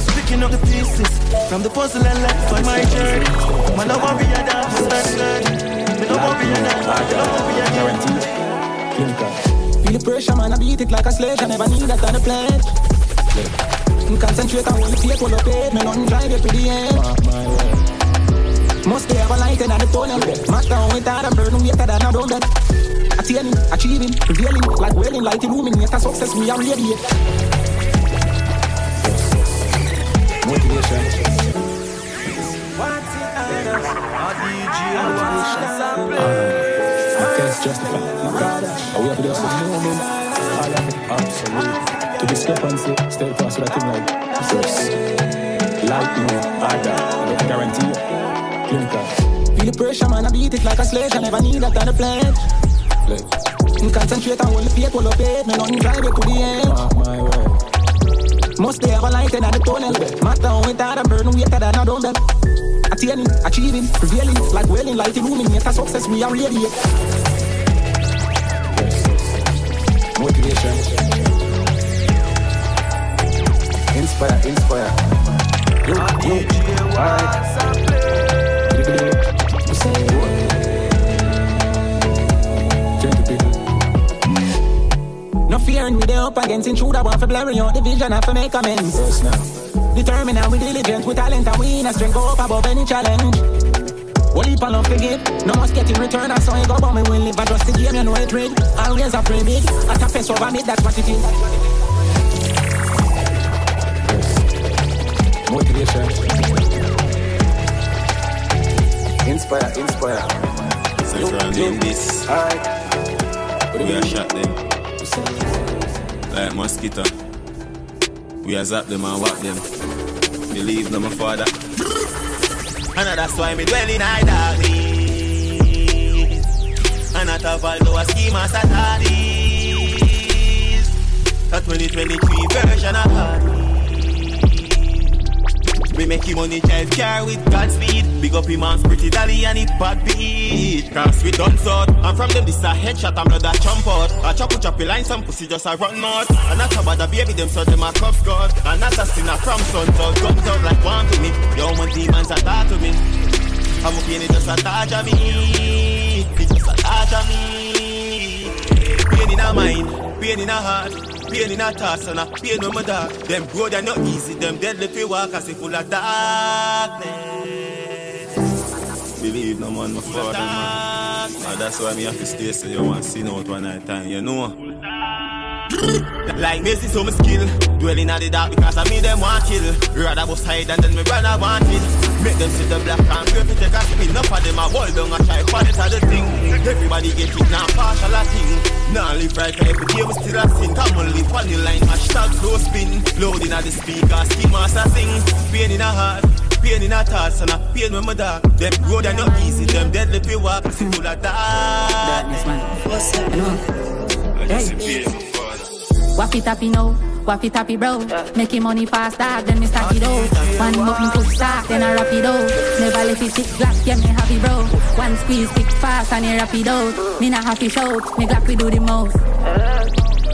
Speaker 3: Just picking up the pieces from the puzzle and life on my journey. Man, I want be a dance, stand sturdy. Me no want be a dance, me no want be a
Speaker 7: Feel the pressure, man, I beat it like a sledge. I never need that on a pledge. Concentrate on what you take, what you paid. Me nothing drive you to the end. Must be have a light in the tunnel. Match down with that and burn wetter than a done that. Attaining, achieving, prevailing, like wailing, light illuminate a success we are radiate.
Speaker 3: Motivation.
Speaker 7: Can't justify. Are we have to do some? All of it, absolutely. To discrepancy, steadfast with a thing like first. Lightning, harder, I guarantee. Clinical. Feel the pressure, man, I beat it like a sledge. I never need that on pledge. Like, Me concentrate on all the faith, all the faith. Me run drive it to the end. Mark my word. Must have a light in the tunnel? Matter hard and burn wetter than a dumbbell. Attaining, achieving, prevailing, like wailing, light illuminate a success we are radiate. Motivation. Inspire, inspire. You, you, alright. No and we dey up against intruder, want for blurring out the vision, have to make amends. Yes, now. Determined and with diligence, with talent and we in a strength go up above any challenge. One heap of love to give, no must get in return. I saw it go, but me will live. I just the game, you know it rig. Always a pray big, at a face over me, that's what it is. Motivation. Inspire, inspire.
Speaker 29: So from them this,
Speaker 7: Alright.
Speaker 29: we are shot them like mosquito. We are zap them and whack them. Believe no my father. And that's why me dwell in high darkness. And not a Valdo a scheme as a A 2023 version of Hardy. We make him money drive car with Godspeed. Big up him man's pretty dolly and it bad beat. Cause we done sort. And from them this a headshot and blood a jump out. A chop choppy line some pussy just a run out. And not about the baby them so them a cuff god. And not a sinner from sun out. Guns out like one to me. Yo my demons attack to me. I'm a pain it just a touch of me. It just a touch of me. Pain in a mind, pain in a heart. Pain in a thoughts and a pain when my dark. Them road are not easy, them deadly fi walk as if full of darkness. Believe no man, my father man. And that's why me have to stay so you want see out one night time, you know. Like Messi, so my skill. Dwelling at the dark because I me them want kill. Rather bust hide and then me brother want it. Make them see the black and pray fi take a spin. Enough of them a hold down and try for it a the thing. Everybody get it now, partial a thing. Now live right for every day we still a sing. Come on, live on the line, hashtag slow spin. Loading at the speaker, scheme as a sing. Pain in a heart. Pain in a thoughts and a pain when my dark. Them road are not easy, them deadly fi walk. See full of darkness.
Speaker 30: What's up, Hey. Wap it up, you know. Wap it up, you bro. Making money fast, dog, then me stack it out. One button push start, then I wrap it out. Never let it tick black, yeah, me happy, bro. One squeeze, tick fast, and you wrap it out. Me not happy shout, me glad we do the most.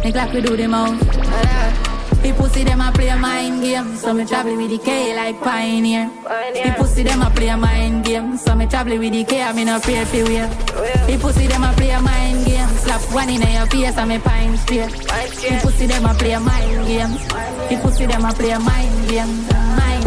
Speaker 30: Me glad we do the most. People see them a play a mind game, so me travel with the K like pioneer. People see them a play a mind game, so me travel with the K, I'm in a fear for wear. People see them a play a mind game, slap one in your face and me pine straight. People see them a play a mind game. People see them a play a mind game,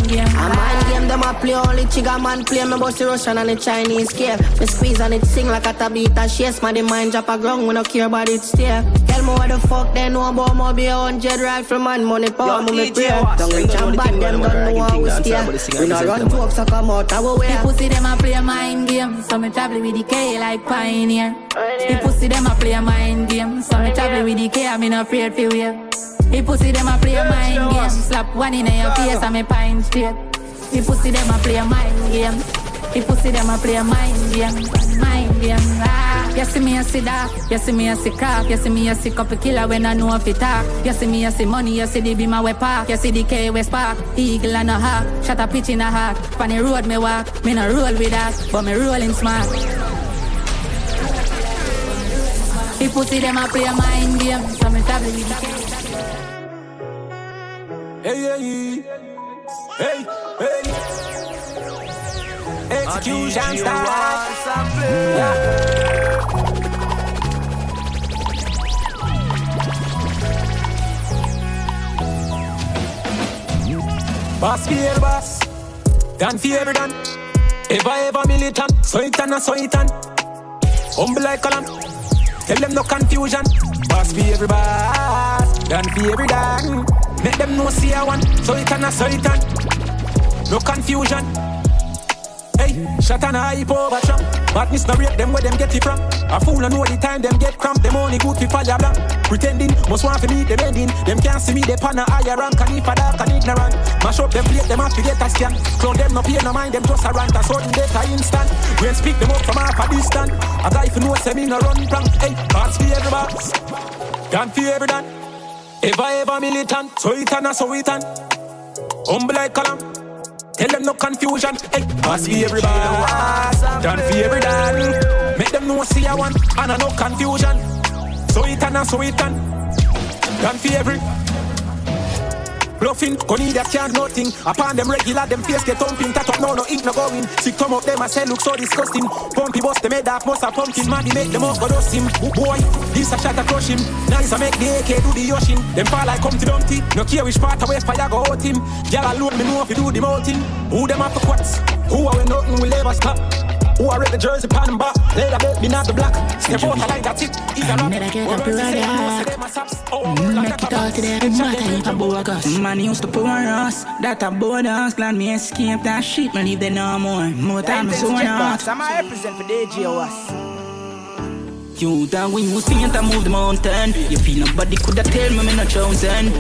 Speaker 30: game.
Speaker 31: A mind game, them a play only chigga man play me bossy Russian and the Chinese care. Me squeeze and it sing like a tabita chase. Man, the mind drop a ground, we no care about it stare. Tell me what the fuck they know about me be a hundred rifleman money power me me pray. Don't reach and bad them don't know how we stay. We no run jokes so come out our way.
Speaker 30: People see them a play a mind game, so me travel with the K like pioneer. People see them a play a mind game, so me travel with the K, I'm in a afraid for wear. People see them a play mind game, slap one in your face and me pine straight. People see them a play mind game. People see them a play mind game, mind game. Ah, you see me a see that, you see me a see crack, you see me a see couple killer when I know if it talk. You see me a see money, you see the be my way park, you see the K West Park, eagle and a hawk, shot a pitch in a heart. Funny road me walk, me no roll with that, but me rolling smart. People see them a play mind game, so me travel with the K.
Speaker 7: Hey, hey, hey, hey. Execution style. Boss fear boss, done fear done. Ever ever militant, so it and so it and. Humble like a lamb, tell them no confusion. Boss fear boss, done fear every done. Make them know see I want, so it and a so it and. No confusion. Hey, shot and hype over trap. Badness no rate them where them get it from. A fool and know the time them get cramp. Them only good for fire black. Pretending, must want for me them ending. Them can't see me, they pan a higher rank. And if I dark and ignorant, mash up them plate, them have to get a scan. Clown them no pay no mind, them just a rant. A sudden death a instant. When speak them up from half a distance. A guy for no say me no run prank. Hey, every box. Done for every done. Ever ever militant, so it and so it and Humble like column. Tell them no confusion. Hey, pass for everybody. Done for every done. Make them know see I want and I no confusion. So it and so it and Done for every. Bluffing, Conida can't nothing. Upon them regular, them face get thumping. Tat up, no, no ink no going. Sick come up, them I say look so disgusting. Pumpy bust them head off, must have pumpkin. Man, he make them up, go dust him. Boy, this a shot to crush him. Nice, I make the AK do the Yoshin. Them fall like come to Dumpty. No care which part away fire go out him. Y'all alone, me know if you do the mountain. Who them have for quats? Who are we nothing will ever stop? Who are the jersey pan and back? Later, bet me not the black. Step out, I like that it. Either not.
Speaker 12: Better get up ready. Make it all today, every matter if a bogus.
Speaker 28: Man used to pour us, that a bonus. Glad me escape that shit, man, leave there no more. More time is on us.
Speaker 32: I'm a represent for DJ OS.
Speaker 28: You that when you see it, I move the mountain. You feel nobody coulda tell me me not chosen.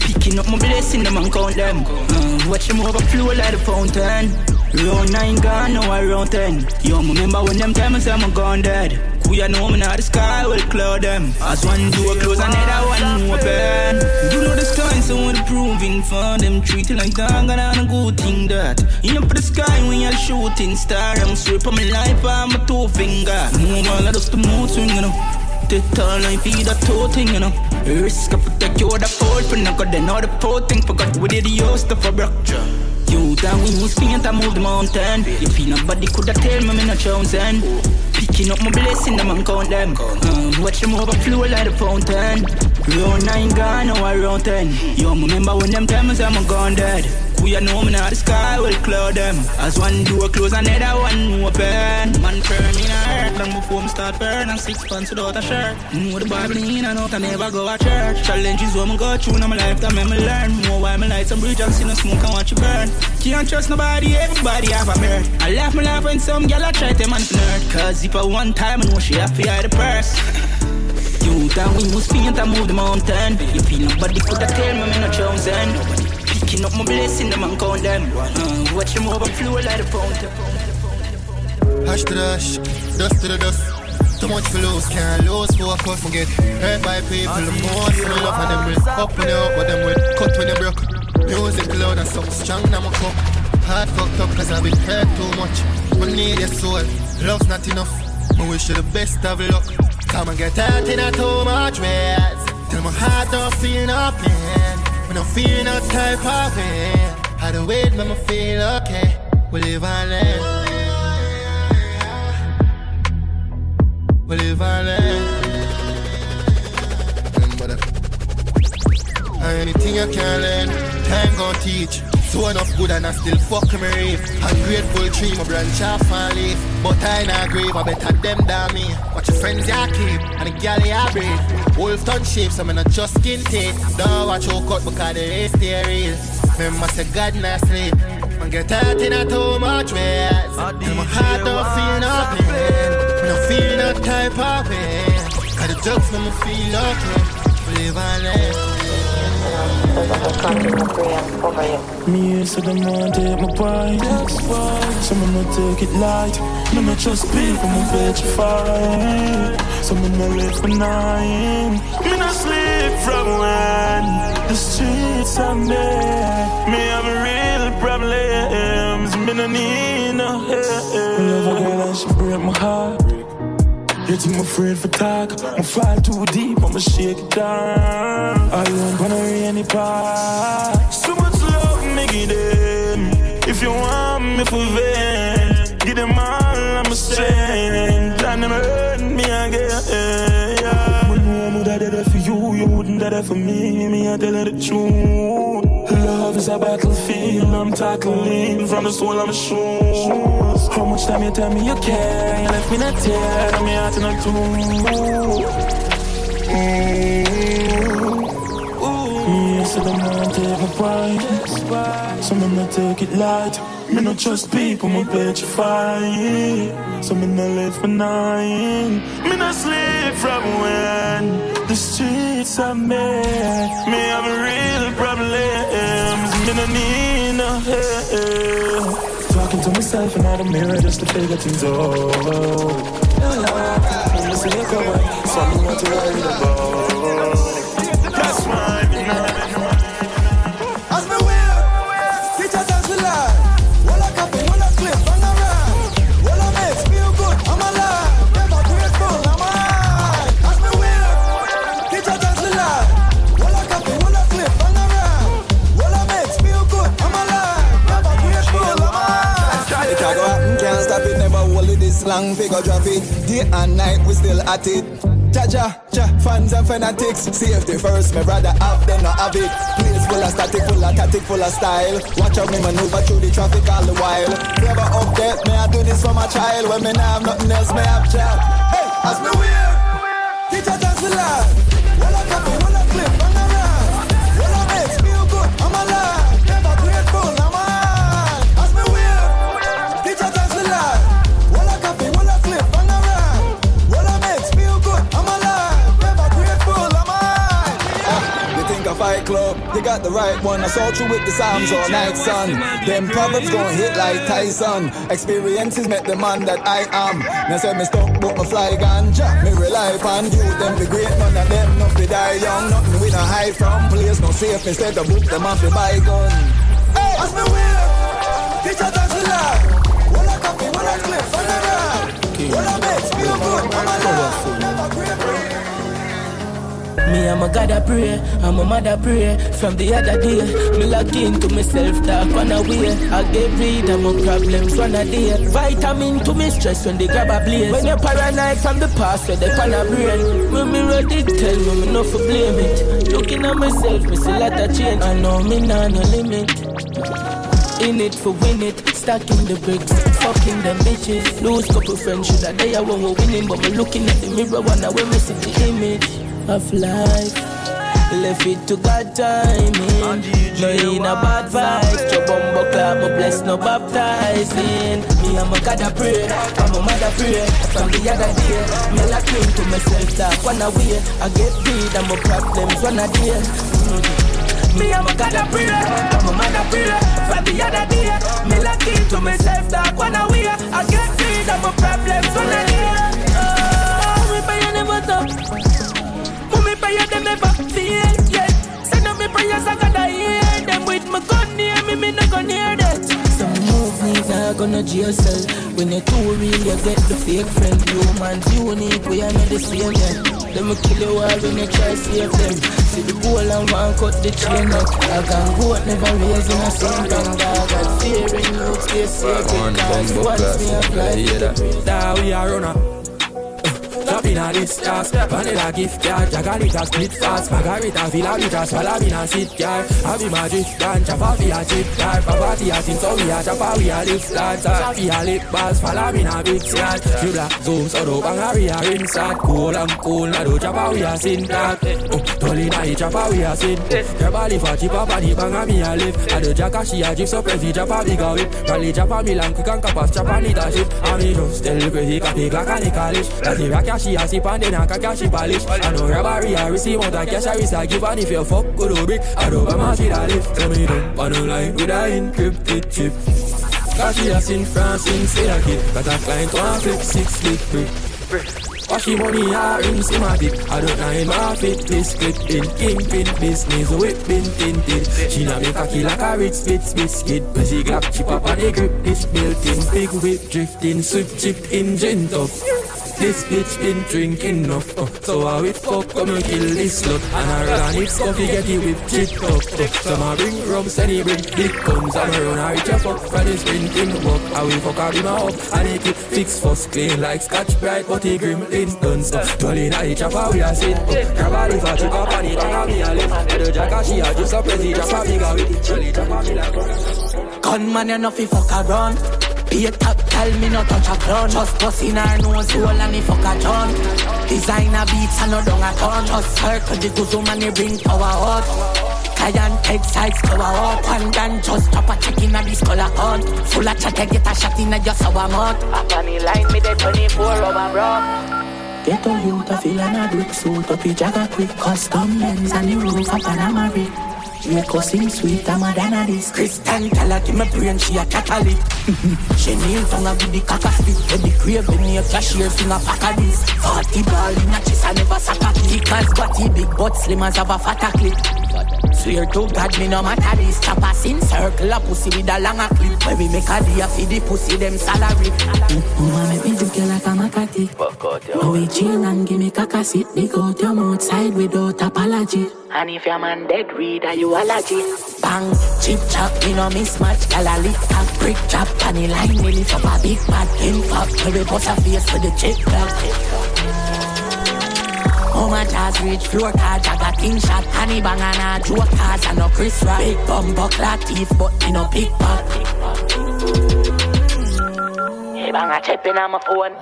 Speaker 28: Picking up my blessing, them and count them. Uh, watch them overflow like a fountain. Round nine gone, now I round ten. You remember when them tell me say I'm gone dead. We are know me now the sky will cloud them. As one door close, another one open. You know the sky, so when proving for them treat it like dog and on a good thing that. You up the sky when you're shooting star. I'm sweep on my life, I'm a two finger. Move all of us the mood swing, you know. The tall life feed that toe thing, you know. Risk of protect you the fold for no god, then all the poor thing forgot we did the yo stuff for structure. You that we was faint, I move the mountain. You nobody coulda tell me me not chosen. Picking up my blessing, and count them. Uh, watch them overflow like a fountain. Round nine gone, now I round ten. You remember when them say I'm gone dead. We are know me now the sky will cloud them. As one door close, another one open. Man turn in a earth long before me start burn. And six pants without a shirt. Know the Bible in and out, I never go to church. Challenges what me go through in my life that me learn. More why me light some bridge and see no smoke and watch you burn. Can't trust nobody, everybody have a mirror. I laugh my laugh when some gal I try to man flirt. Cause if I one time I know she have to hide the purse. You that we was faint, I move the mountain. You feel nobody coulda tell me me not chosen. Picking up my blessing, them and count them. Watch them overflow like a fountain.
Speaker 33: Hash to the hash, dust to the dust. Too much for lose, can't lose focus. Me get hurt by people, the most me love and them will up when you up, but them will cut when you broke. Music loud and something strong now my cup. Heart fucked up cause I've been hurt too much. But need your soul, love's not enough. I wish you the best of luck. Come and get hurt in a too much ways. Till my heart don't feel no pain. We don't feel no type of way. How the wait, make me feel okay. We live and learn. We live and learn. Anything you can learn, time gon' teach. So enough good and I still fuck me reef. Ungrateful tree, my branch off and leaf. But I not grieve, I better them than me. Watch your friends ya keep, and the gal ya breathe. Wolf ton shape, so me not just skin teeth. Don't watch your cut because the race stay real. Remember say God not sleep. Man get hurt in a too much ways. And my heart don't feel no pain. Me don't feel no type of pain. Cause the drugs make me feel okay. Live and live.
Speaker 13: Me so them want take my pride Some of them take it light Let Me just people, me petrified Some of them live for nine Me not sleep from when The streets are made Me have real problems Me no need no help love a girl and she break my heart you think I'm afraid for talk? I'm fall too deep, I'ma shake it down. I don't wanna rainy part. So much love, me give them. If you want me for vent, give them all I'm strength. And them hurt me again. Yeah. One would have did for you, you wouldn't that for me. Me, I tell her the truth. Love is a battlefield, I'm tackling from the soul my shoes. How much time you tell me you care? You left me not tear, me heart in a tomb. Mm. Yeah, so them want take my pride. Some them take it light. Me not trust people, me petrified. So me not live for nine. Me not sleep from when the streets are made. Me have real problems. Me no need no help. Talking to myself in the mirror just to figure things out. I'm a cover, something not to worry about.
Speaker 4: Long, figure drop it. Day and night, we still at it. Jaja, ja, fans and fanatics. Safety first, me rather have than not have it. Place full of static, full of tactic, full of style. Watch out me maneuver through the traffic all the while. Never update, me I do this for my child. When me nah have nothing else, me have child.
Speaker 34: Hey, as me will, teachers as we.
Speaker 4: Think a fight club, you got the right one. I saw you with the Psalms all night, son. Them proverbs gon' hit like Tyson. Experiences make the man that I am. Now say me stuck, but me fly ganja. Me rely upon you, them be great, none of them not be die young. Nothing we no hide from, place no safe. Instead of book them off the buy gun.
Speaker 34: Hey, as me will, teachers as we lie. All I copy, I clip. All I makes feel good, I'm alive.
Speaker 28: Me and my God I pray, and my mother pray. From the other day, me lock into myself, dark on a way. I get rid of my problems one a day. Vitamin to me stress when they grab a blaze. When you're paranoid from the past, where they pan a brain. When me ready, tell me me no for blame it. Looking at myself, me see lot of change. I know me nah no limit. In it for win it, stacking the bricks, fucking them bitches. Lose couple friends, should I die when we're winning? But me looking at the mirror, wanna when me see the image of life. Left it to God timing. No in a bad vibes. Your bumbo club, me bless no baptizing. Me and my God I pray, and my mother pray. From the other day, me like clean to myself that one away. I get rid of my problems one a day. Mm-hmm. Me and my God I pray, and my mother pray. From the other day, me like clean to myself that one away. I get rid of my problems one a day. Oh, we pay never stop. Mommy prayer them never fail yet. Send up me prayers I gotta hear them with my gun near me, me not gonna hear that. Some movies are gonna jail cell. When you're too real, you get the fake friend. Humans unique, we are not the same yet. Them will kill you all when you try save them. See the goal and one cut the chain up. I can go never raise in a same tongue. I got fear in you, stay safe. Cause once me apply to the
Speaker 35: Now we are runner. Drop in a this class, vanilla gift card, jagalita split fast, margarita, villa vita, swallow in a sit car. I be my drift gun, chop off a chip car, babati a tin, so we a off we a lift lad, chop a lip bars, follow in a big slot. You black zoom, so do bang a we a rinse that, cool and cool, na do off we a sin tag. Oh, tolly na eh, he chop we a sin. Your body for chip up and bang a me a lift. I do jacka she a drip, so crazy chop a big a whip. Rally chop a Milan, quick and cap a chop a leadership. And me just tell crazy copy clock and the college. That rock she a sip and then I can cash she polish. I know robbery I receive out of cash I risk I give and if you fuck good or brick, I don't buy my shit I live. Tell me don't on no line with a encrypted chip. Cause she has in France in say a kid. Got a client one flip six click brick. Wash money her in systematic I don't know my fit this clip in. Kingpin business whipping tinted She not make cocky like a rich spits biscuit. But she grab chip up on the grip this built in. Big whip drifting swift chip engine tough this bitch been drinking enough, uh, so how it fuck come and kill this slut And I run it stuff, you get it whip chip up uh, Some a bring rum, send he bring big comes. I'm a run, I reach a fuck for this sprinting work I will fuck in my up, and he keep fix first clean Like scotch bright, but he gremlins done so Dwelling I chop how we a sit uh, Grab a leaf, I chip up on it, and I me a lift And the jack she a just a prezi, drop a big a with it Charlie a me like
Speaker 28: Gunman, you know fi fuck around. Be a top, tell me not touch a crown. Just bust in her nose hole and he fuck a John. Designer beats and no dung a ton. Just circle the gozo man, he bring power out.
Speaker 1: giant head size to a open gun. Just drop a check in a this color hunt. Full of chat, get a shot in a just our mouth. Up on the line, me the 24 over bro. Get a youth, a feel and a brick suit up, jagger quick Custom lens and the roof up and a rig Make us sing sweet, I'm than a this Christian tell her, give me brain, she a Catholic. She kneel down with the cocker stick With the crave, when you cashier, sing a pack of this 40 ball in a chest, I never suck a Kickers, body big, but slim as have a fatter clip. Swear to God, me no matter this. Chop us in circle, a pussy with a longer clip. When we make a deal, feed the pussy, them salary. Mama make me do you like a macati No we chill and give me caca sit Dig out your mouth side without apology. And if your man dead, read are you allergy Bang, chip chop, me no mismatch Gala lick up, brick chop Panny line, me lift up a big bad King fuck, we bust a face with the chip clock. How my jazz reach floor car, jagger king shot, honey bang and a joke cars and no Chris Rock. Big bum buckler teeth, but you know pickpocket. Hey bang a chip in on my phone.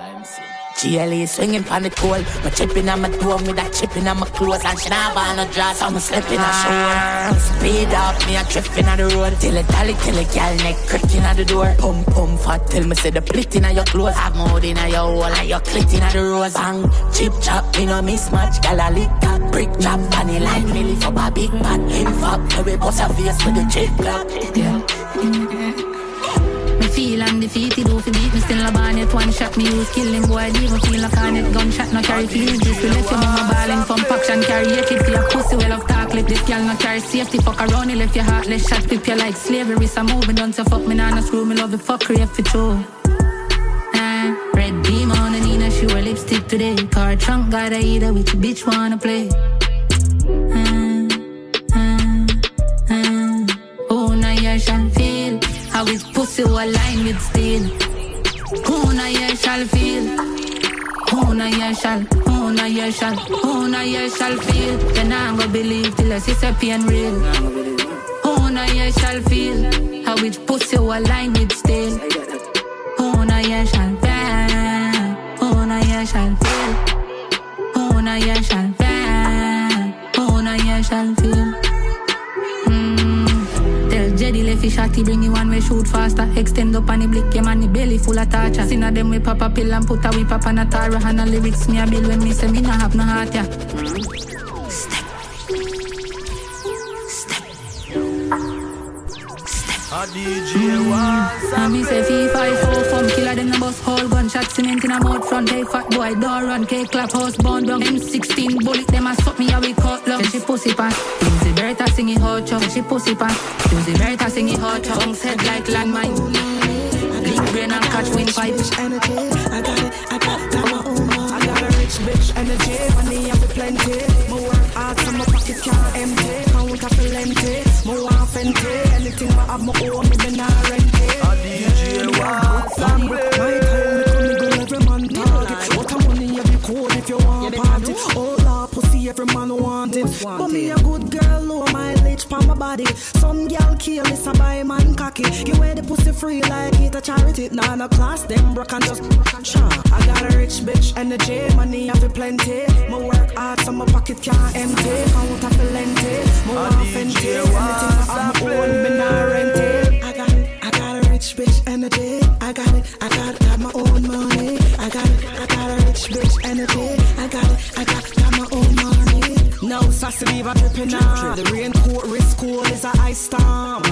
Speaker 1: GLE swinging from the toll. My chipping on my door with that chipping on my clothes. And she not on a dress, I'm slipping ashore. Ah. Speed up, me a drifting on the road. Till it dolly, till it gal neck cricking at the door. Pum pum fat, till me say the plit in your clothes. Have more in your hole, and your clit in the rose. Bang, chip chop, me no mismatch. Gal a lick up, brick chop, panny line, me lift up a big bad. Him fuck, me bust a face with the chip clock. Yeah.
Speaker 35: Me feel undefeated, do fi beat me still a yet one shot me use killing boy. Leave me feel like on it gunshot, no carry feelings. This we left your mama balling from action, carry a kid for your pussy. Well of talk, let this girl not carry safety. Fuck around, he left your heartless shot, pip you like slavery. So moving on to fuck me, nah, no screw me, love the fuckery if it's true. Red demon on the Nina, she wear lipstick today. Car trunk, gotta either which bitch wanna play. Oh, now you shall feel how his pussy will align with steel. Who now you shall feel? Who now you shall? Who now you shall? Who now you shall feel? Then I'm gonna believe till I see the pain real. Now you shall feel? How his pussy align with steel. Now you shall? Who now you shall feel? Who now you shall feel? Who now you shall feel? Jedi left fi shotty, bring you one way shoot faster. Extend up on the blick, yeah man, the belly full of torture. Sin of them we pop a pill and put a whip up on a Tara. And the lyrics me a bill when me say me nah have no heart, yeah.
Speaker 3: A DJ
Speaker 35: Wass me say fee five four from killer them the bus whole gunshot cement in a mouth front. Hey fat boy door run K clap house born down. M16 bullet them a suck me a we cut love. She pussy it Bertha sing it hot chop she pussy it Bertha sing it hot chop Bounce head like landmine. Link brain and catch windpipe
Speaker 36: energy I got it I got it got my own I got a rich bitch energy money have plenty. More work hard so my pocket can't empty fenty anything I have my own me been a rent free like it a charity. Nah no class them broke and just Sure I got a rich bitch energy Money have plenty. Me work hard so my pocket can't empty. Count up plenty Me want fenty Anything I my own me nah rent it. I got it I got a rich bitch energy I got it I got got my own money. I got it I got a rich bitch energy I got it I got got my own money. No sassy leave a dripping out The raincoat wrist cool is a ice storm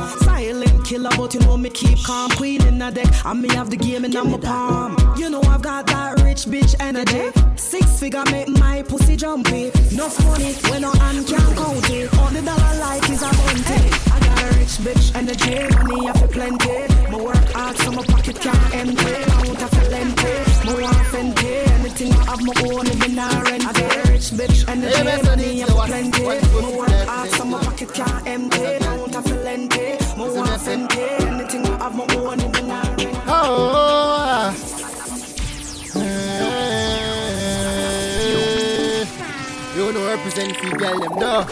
Speaker 36: Silent killer but you know me keep calm. Queen in the deck and me have the game in my palm. You know I've got that rich bitch energy. Six figure make my pussy jumpy. No money when no hand can't count it. All the dollar like is a bounty I got a rich bitch energy Money have plenty. Me work hard so my pocket can't empty. Count have plenty Me want fenty Anything I have my own even I rent I got a rich bitch energy Money have plenty. Me work hard so my pocket can't empty. Count have plenty Me want fenty Anything I have my own even I rent
Speaker 33: Oh, ah. you know represent for girl them though.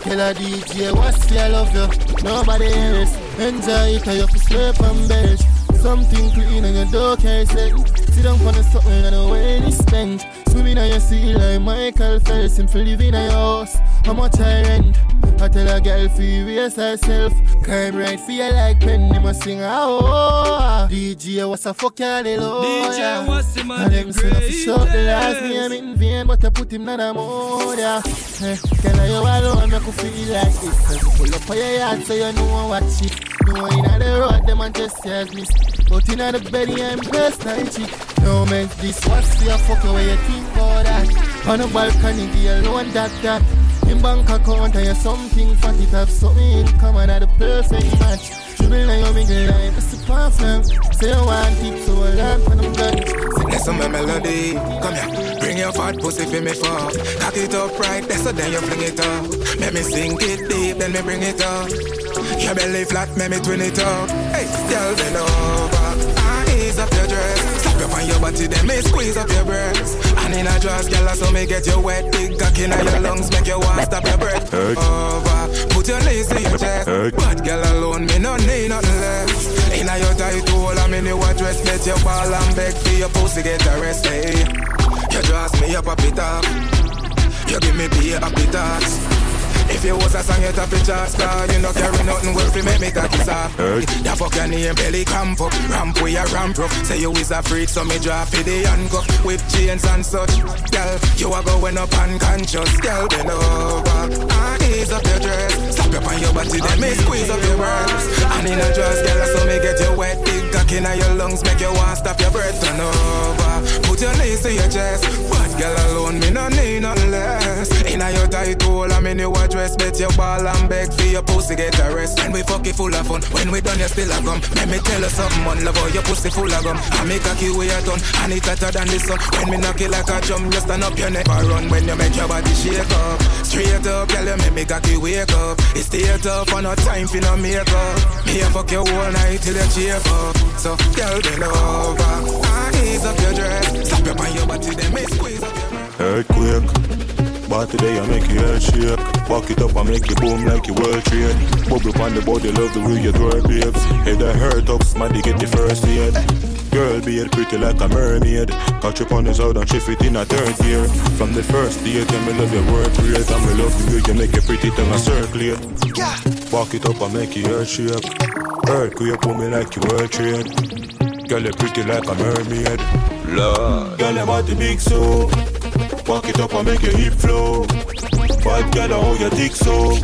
Speaker 33: Killer DJ, what's the I love you? Nobody else. Enjoy it, you fi sleep on bed. Something clean and you don't care set. Sit down on the something and the way it's spent. On your sea like Michael Phelps and for living in your house. How much I rent? I tell a girl fi raise herself. Crime right feel like pen, they must sing ah, oh. Ah. DJ what's a fuck y'all hello.
Speaker 3: DJ what's the
Speaker 33: them say no fi show the last
Speaker 3: greatest.
Speaker 33: name in vain, but I put him in a. Yeah. Hey, Can I you alone make you feel like this? Cause you pull up on your yard so you know what shit. No inna the road, them and just as miss. But inna the belly, I'm best night. No make this what's the fuck away you think about that? On a balcony, the alone that that. In bank account, I have something fat, it have something income and I the perfect match. Dribble now you make a line, it's a perfect. Say you want it, so I learn from them guns.
Speaker 10: Listen my melody, come here. Bring your fat pussy for me for. Cock it up right there, so then you fling it up. Let me sink it deep, then me bring it up. Your belly flat, let me twin it up. Hey, girl, bend over. I ease up your dress. Slap up on your body, then me squeeze up your breasts. And in a dress, girl, so me get you wet. Big cock in your lungs, make you want stop your breath. Over, put your knees to your chest. But girl alone, me no need nothing less. In a your tight hole, I'm in your dress. Let your ball and beg for your pussy get a rest. Hey, you dress me up a bit up. You give me the happy thoughts. If you was a song, you top it charts, car. You no carry nothing well fi make me cocky soft. The fuck your name belly cramp up, ramp with your ramp rough. Say you is a freak, so me draw for the handcuff with chains and such. Girl, you a going up unconscious. Girl, bend over, and ease up your dress. Slap up on your body, then me squeeze up your breasts. And in a dress, girl, so me get you wet. Cock your lungs, make you want stop your breath. Turn over, put your knees to your chest. But girl alone, me no need nothing less. In a your tight hole, I'm in your dress. Bet your ball and beg for your pussy get a rest. When we fuck it full of fun, when we done you still a gum. Let me tell you something, man, love how your pussy full of gum. I make a key way a ton, and it hotter than the sun. When me knock it like a drum, you stand up, your neck I run. When you make your body shake up, straight up, girl, you make me cocky wake up. It's stay tough, for no time for no makeup. Me a fuck you all night till you cheer up. So, girl, bend over, and ease up your dress. Slap up on your body, then me squeeze up your
Speaker 37: Earthquake. But today I make your head shake. Back it up and make you boom like you world trade. Bubble on the body, love the way you twerk, babes. Head I hurt up, smaddy get the first aid. Girl, be it pretty like a mermaid. Catch up on his out and shift it in a third gear. From the first date, and me love your work rate. And me love the way you make it pretty tongue circulate. Back it up and make your head shake. Earthquake, pull me like you world trade. Girl, you pretty like a mermaid. Lord. Girl, you body big so. Walk it up and make your hip flow. Bad girl, how your dick so.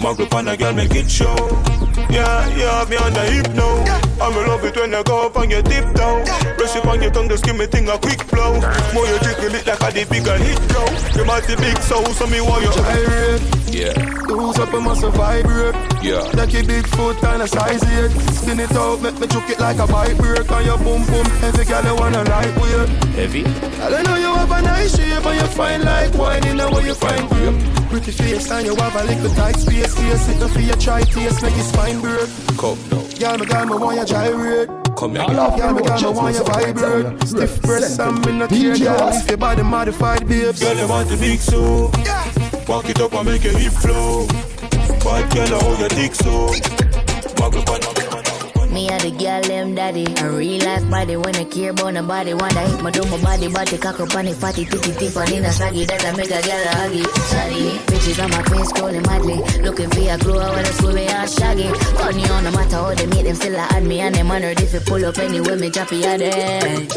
Speaker 37: Mug up on a girl, make it show. Yeah, you have me on the hip now. I'm love it when you go up and you dip down. Press it on your tongue, just give me thing a quick flow. More you jiggle it like a the bigger hit flow. You might the big soul, so me want you gyrate.
Speaker 38: Yeah,
Speaker 33: Lose up and must vibrate.
Speaker 38: yeah.
Speaker 33: Like a big foot and a size 8 Spin it out, make me choke it like a bike break On your boom boom, every girl you wanna lightweight
Speaker 38: Heavy?
Speaker 33: Girl, I know you have a nice shape And you fine like wine, you know where you find grape Pretty face and you have a little tight space Face it up for your try taste, make your spine break
Speaker 38: Come now.
Speaker 33: Girl, me girl, me want you gyrate
Speaker 38: Come here,
Speaker 33: Girl,
Speaker 38: girl.
Speaker 33: me girl, me want you vibrate Stiff breasts and me not care, girl If your body modified, babes
Speaker 37: Girl, you want the big so. Walk it up and make your hip flow. Bad girl, how your dick so. Mug up on
Speaker 8: Me a the girl them daddy. A real life body when I care about nobody Wanna hit my do body body Cock up on the fatty titty tip and a saggy That I make a girl a huggy. Sorry Bitches on my face scrolling madly Looking for a clue I wanna school shaggy. Funny on no matter how they meet them still a add me And them honored if you pull up anywhere me drop you at it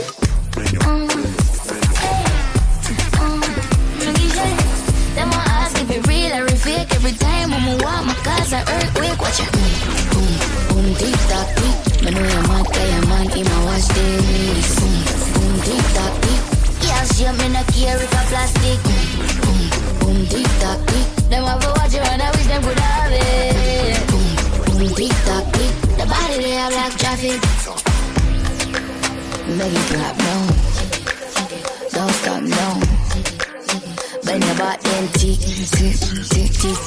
Speaker 8: Them a ask if it real or if fake. Every time I'm want my cause an earthquake. Watch it boom, tick tock, tick Me know you're mad, cause you're man, in my watch this Boom, boom, tick tock, tick Yeah, shit, me not care if I plastic. Boom, boom, tick tock, tick Them have to watch and I wish them could have it. Boom, boom, tick tock, tick The body they have like traffic. Make it clap now Don't stop now Bend your back then tick,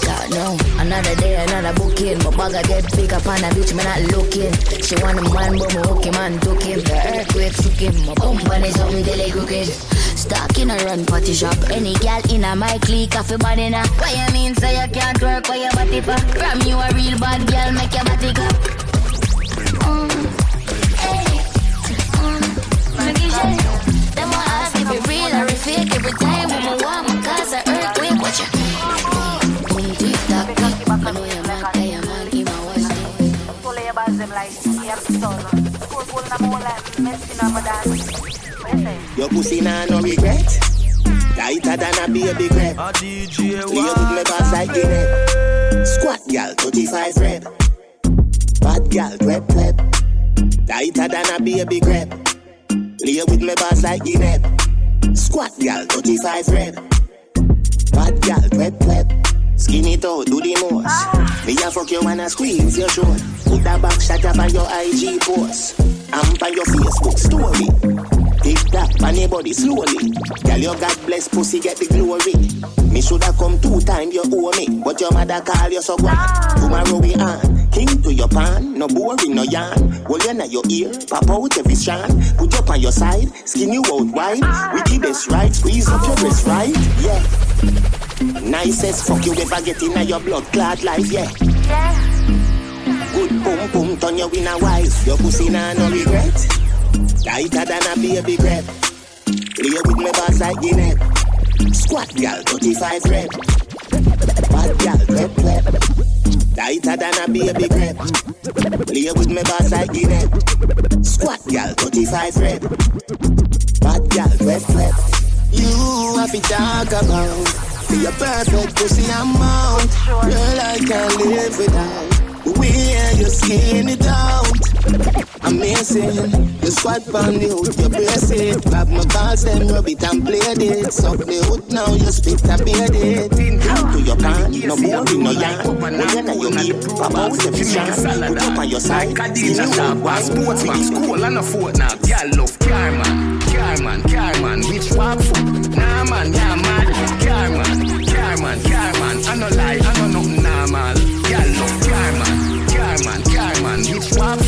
Speaker 8: tock, no. Another day, another booking. My bag get big up on a bitch, me not looking. She want a man, but me hook him and took him. The earthquake shook him, my bum bunny something they crooked Stock in a run party shop. Any gal in a my clique, off your body now. What you mean, so you can't work for your body for? From you a real bad girl, make your body clap fake every time when I want cause I earthquake. Watch ya.
Speaker 39: Your pussy nah no regret. Tighter than a baby grab. A DJ Play your with me boss like Guinea. Squat, gal, 35 rep. Bad gal, trap, trap. Tighter than a baby grab. Lay with me boss like Guinea. Squat gal, 35 rep. Bad gal, rep rep. Skin it out, do the most. Ah. Me a fuck you wanna squeeze your throat. Put that back shot up on your IG post. I'm on your Facebook story. Tick tock, on your body slowly. Girl, your God bless pussy get the glory. Me shoulda come two times, you owe me. But your mother call you so grand. Ah. Tomorrow we on. King to your pan, no boring, no yarn. Hold you your ear, pop out every strand. Put you up on your side, skin you out wide. We keep this right, squeeze up your wrist right. Yeah. Nicest fuck you ever get in your blood clot life, yeah. Good boom boom, turn you in a wife. Your pussy nah no regret. Tighter than a baby grape. Play with me boss like Guinea. Squat gal, 35 rep. Bad gal, rep rep. Tighter than a baby grape. Play with me boss like Guinea. Squat gal, 35 rep. Bad gal, rep rep. You have to talk about. Be a perfect pussy amount. Girl, I can't live without. The way you skin it out. Amazing. You squat on the hood, you brace it. Grab my balls, then rub it and play it. Suck the hood now, you spit a beard it. To your pan, no boring, no yarn. When not your ear, pop out every chance. Put up on your side.
Speaker 16: Khadija Sharp, one sportsman, school and a fortnight. Girl love car man, car man, car man. Which walk foot? Nah man, yeah man. Car man, car man, car man. I no lie, I know nothing normal. Girl love car man, car man, car man. Which foot? Nah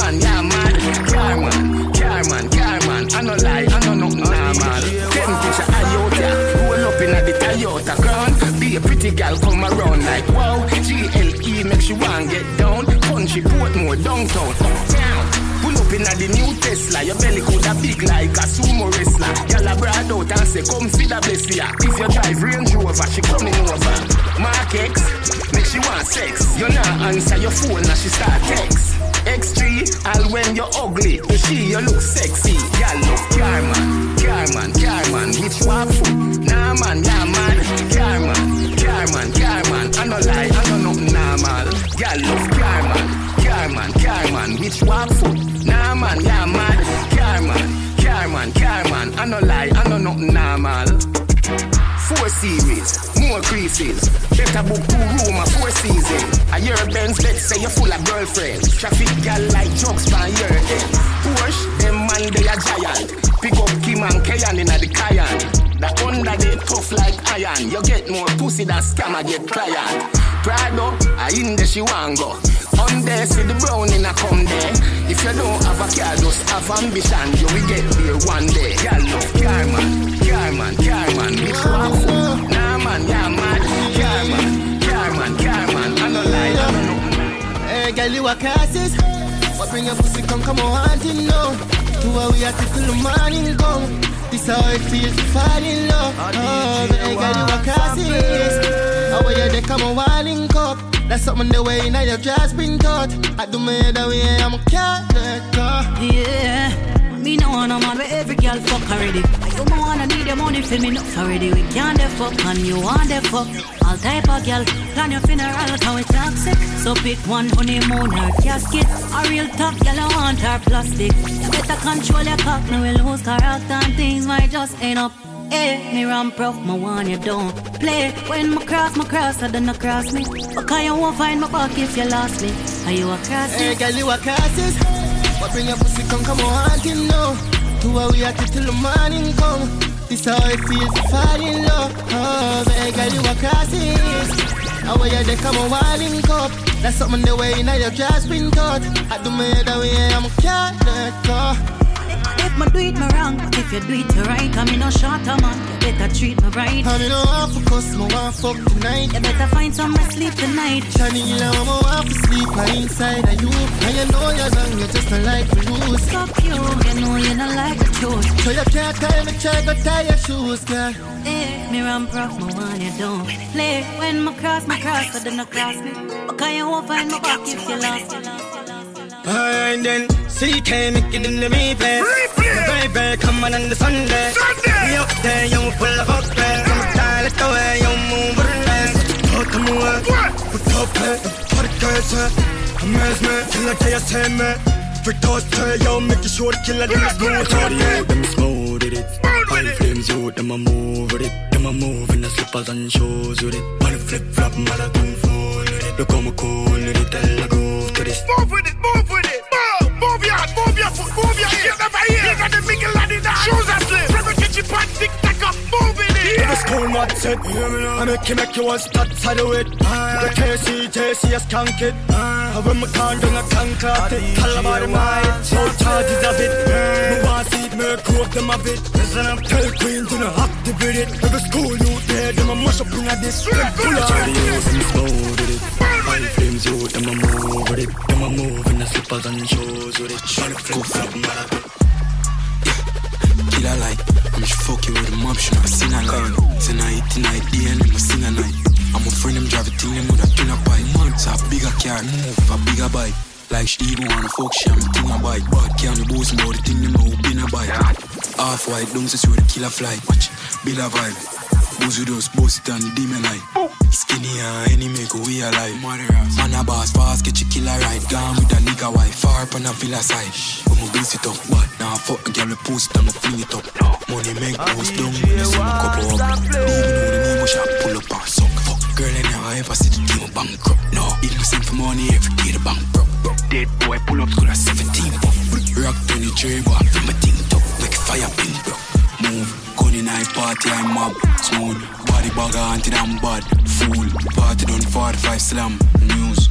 Speaker 16: man, yeah man. Car man, car man, car man. I no lie, I know nothing normal. Ten picture Iota, roll up in the Toyota crown. Be a pretty girl come around like wow. GLE make you want get down. Country Portmore downtown, uptown. Pull up in the new Tesla. Your belly coulda big like a sumo wrestler. Girl a broad out and say come see the bless ya. If you drive Range Rover, she coming over. Mark X, make she want sex. You not answer your phone, now she start text. X3, all when you're ugly. To she, you look sexy. Girl love car man, car man, car man. Which walk foot? Nah man, nah man. Car man, car man, car man. I no lie, I know nothing normal. Girl love car man, car man, car man. Which walk foot? Nah man, yeah man. Car man, car man, car man. I no lie, I know nothing normal. Series, more creases. Better book two room, a four season. A year Benz bet say you're full of girlfriends. Traffic gal like jokes by your head. Porsche, them man they a giant. Pick up Kim and Kayan in a the Cayenne. The under they tough like iron. You get more pussy than scammer get client. Prado, I in the she want go. On there, see the brown in a come there. If you don't have a car, just have ambition. You will get there one day. Girl love car man, car man, car man. Which one? fool? Nah man, yeah man. Car man, car man, car man. I no lie, I no know.
Speaker 33: Hey, girl, you a classes. What bring your pussy come, come on, hunting now. Do what we have to till the morning come. This how it feels to fall in love. Oh, hey, girl, you a classes. How are you, they come on, wilding cup. That's something the way now your dress been taught. I do me the way I'm a go.
Speaker 40: Yeah. Me no wanna man where every girl fuck already. You no wanna need your money for me nuts already. We can't the fuck and you want the fuck. All type of girl plan your funeral how it toxic. So pick one honeymoon or casket. A real top girl I want her plastic. You better control your cock, no we lose character and things might just end up. Hey, me ram prof, my one you don't play. When my cross, my cross, I don't cross me. Okay, you won't find my back if you lost me. Are you a cross?
Speaker 33: Hey, girl, you a classes. What bring your pussy come, come on, hunting now. Do what we have till the morning come. This how it feels to fall in love. Oh, baby, girl, you a classes. How are you, they come on, wilding cup. That's something the way now your dress been taught. I do me the way I'm a cat, let go.
Speaker 40: If me do it me wrong, but if you do it right, I'm in no shorter man. You better treat me right.
Speaker 33: I mean, no want for cause me want fuck tonight.
Speaker 40: You better find some rest sleep tonight.
Speaker 33: Chanila, I'm want for sleep my inside of you. And you know you're wrong, you just don't like to lose.
Speaker 40: Fuck you, you know you don't like the truth.
Speaker 33: So you can't tell me try to tie your shoes, girl.
Speaker 40: Eh, me run prof, me want you don't play. When me cross, me cross, so don't cross me. Okay, you won't find my back if you lost.
Speaker 41: And then CK make it in the replay. Replay. Baby, come on on the Sunday. Sunday. We up there, young full of up there. Come style it the way you move it. Put them away. Put up there. Put it guys. Amaze me. Kill a day, I say me. For those tell yo, make you sure the killer them is smooth. Yo, them smooth with it. All flames out, them a move with it. Them a move in the slippers and shoes with it. The flip flop, mother kung fu with it. Look how me cool with it. Tell groove to this.
Speaker 18: Move with it, move with it. Move, move your, move your foot, move your ear. Never hear. You got the mingle and the. Shoes are slim. Never get your pants tick tack up. Move with it.
Speaker 41: The school not set. I make you make you want start to do it. The KC, JC has can't it. I when my can do I can't cut it. Tell about it, my no charges of it. Me want see it, me grow up them a bit. Listen, I'm tell queen to not activate it. Every school you there, them a mash up in a this. Full of the youth, them smooth with it. All flames youth, them a move with it. Them a move in the slippers and shoes with it. Shut up, flop, mother.
Speaker 38: Killer like, I'm just fucking with them option. I sing a line. Tonight, tonight, day and I'm a sing a night. I'm a friend, a thing, them with a killer bike. Months a bigger car, move a bigger bike. Like she even wanna fuck she, I'm a thing a bike. But can't be boasting about the thing, them know been a bike. Half white, don't say where the killer fly. Watch, build a vibe. Booze with us, bust it and demon light. Skinny and any make we alive. Man a boss fast, get you killer right. Gone with a nigga wife, far up on a villa side. But my boost it up, but now fuck a girl, post it and I fling it up. Money make post down when you see my couple up. Even though the name was shot, pull up and suck. Fuck girl, I never ever see the team bankrupt. No, if me send for money every day, the bank broke. Dead boy, pull up, school at 17. Rock 23, but I feel my thing top, like fire pin, bro. Move, in party, I'm mob. Smooth, body bag, auntie, I'm bad. Fool, party done 45 slam. News,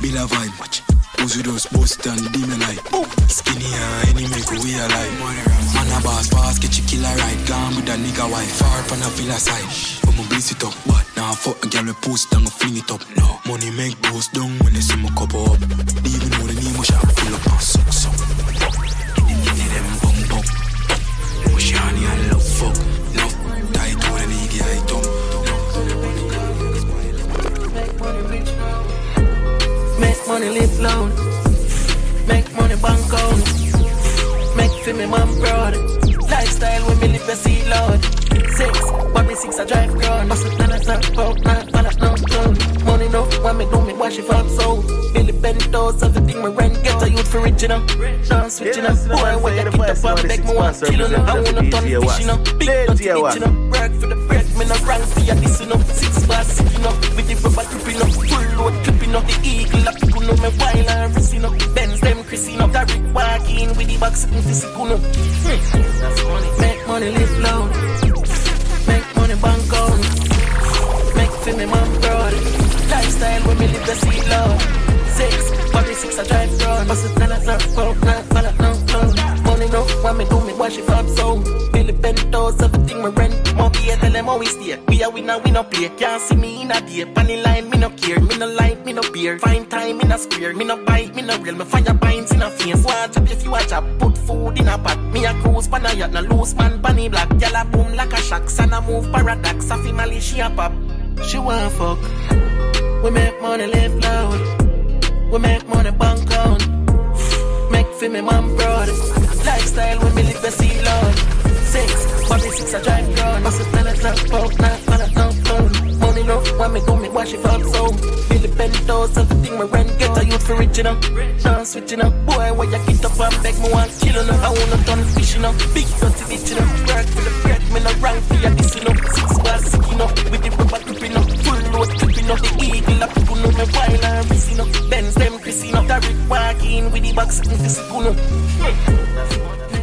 Speaker 38: Bill a vibe, watch. Who's with us, bust and demon light. Skinny and any make we alive. Man a boss fast, get your killer right. Gone with a nigga wife, far up on a villa side. But my blitz it up, but now fuck a girl we post down, I fling it up. No, money make post down when they see my cup up. Even though the name was shot, pull up and suck, suck.
Speaker 41: Money live long. Make money bank on. Make for me mom proud. Lifestyle when me live a sea load. Six, Bobby six I drive ground. Bust it down at top, pop, not but no clown. Money no, when me do me wash it from so. Billy Bentos, everything me rent. Get a youth for rich, you know. Now switching up. Boy, when you get up beg me kill, you know. I wanna turn fish, you know. Big bitch, you know. Work for the bread, me no rank for your this, you know. Six bars, six, you know. With the rubber clipping up. Full load clipping up. The eagle, up, people know me wild and risky, you know. Benz, them Chrissy, you know. Derek walking with the box, sitting know. That's money. Make money live loud. Make money bank on. Make for me mom proud. Lifestyle when me live the sea low. Six, body six I drive round. Bust it down at top, pop, not follow no Money no, when me do me wash it from so. Billy Bentos, everything me rent. More beer, tell them always stay. We are winner, we no play. Can't see me in a day. Panny line, me no care. Me no light, me no beer. Fine time in a square. Me no bite, me no real. Me fire pints in a face. Watch up if you watch up. Put food in a pot. Me a cruise pan a yacht. No loose man, bunny black. Gyal a boom like a shock. Son a move paradox. A female, she a pop. She want fuck. We make money live loud. We make money bank on. Make for me mom proud. Lifestyle when me live the sea loud. Six, I drive. Bust it down at top, pop, not follow no phone. Money no, when me do me wash it from so. Billy Bentos, everything me rent. Get a youth for rich, know. Now switching up. Boy, where you get up and beg me want kill, know. I wanna turn fish, you know. Big dirty bitch, know. Work for the bread, me no rank for your you know. Six bars, sick, you. With the rubber clipping up. Full load clipping up. The eagle, up people know me wild and risky, you Chrissy. Derek walking with the box, sitting the know.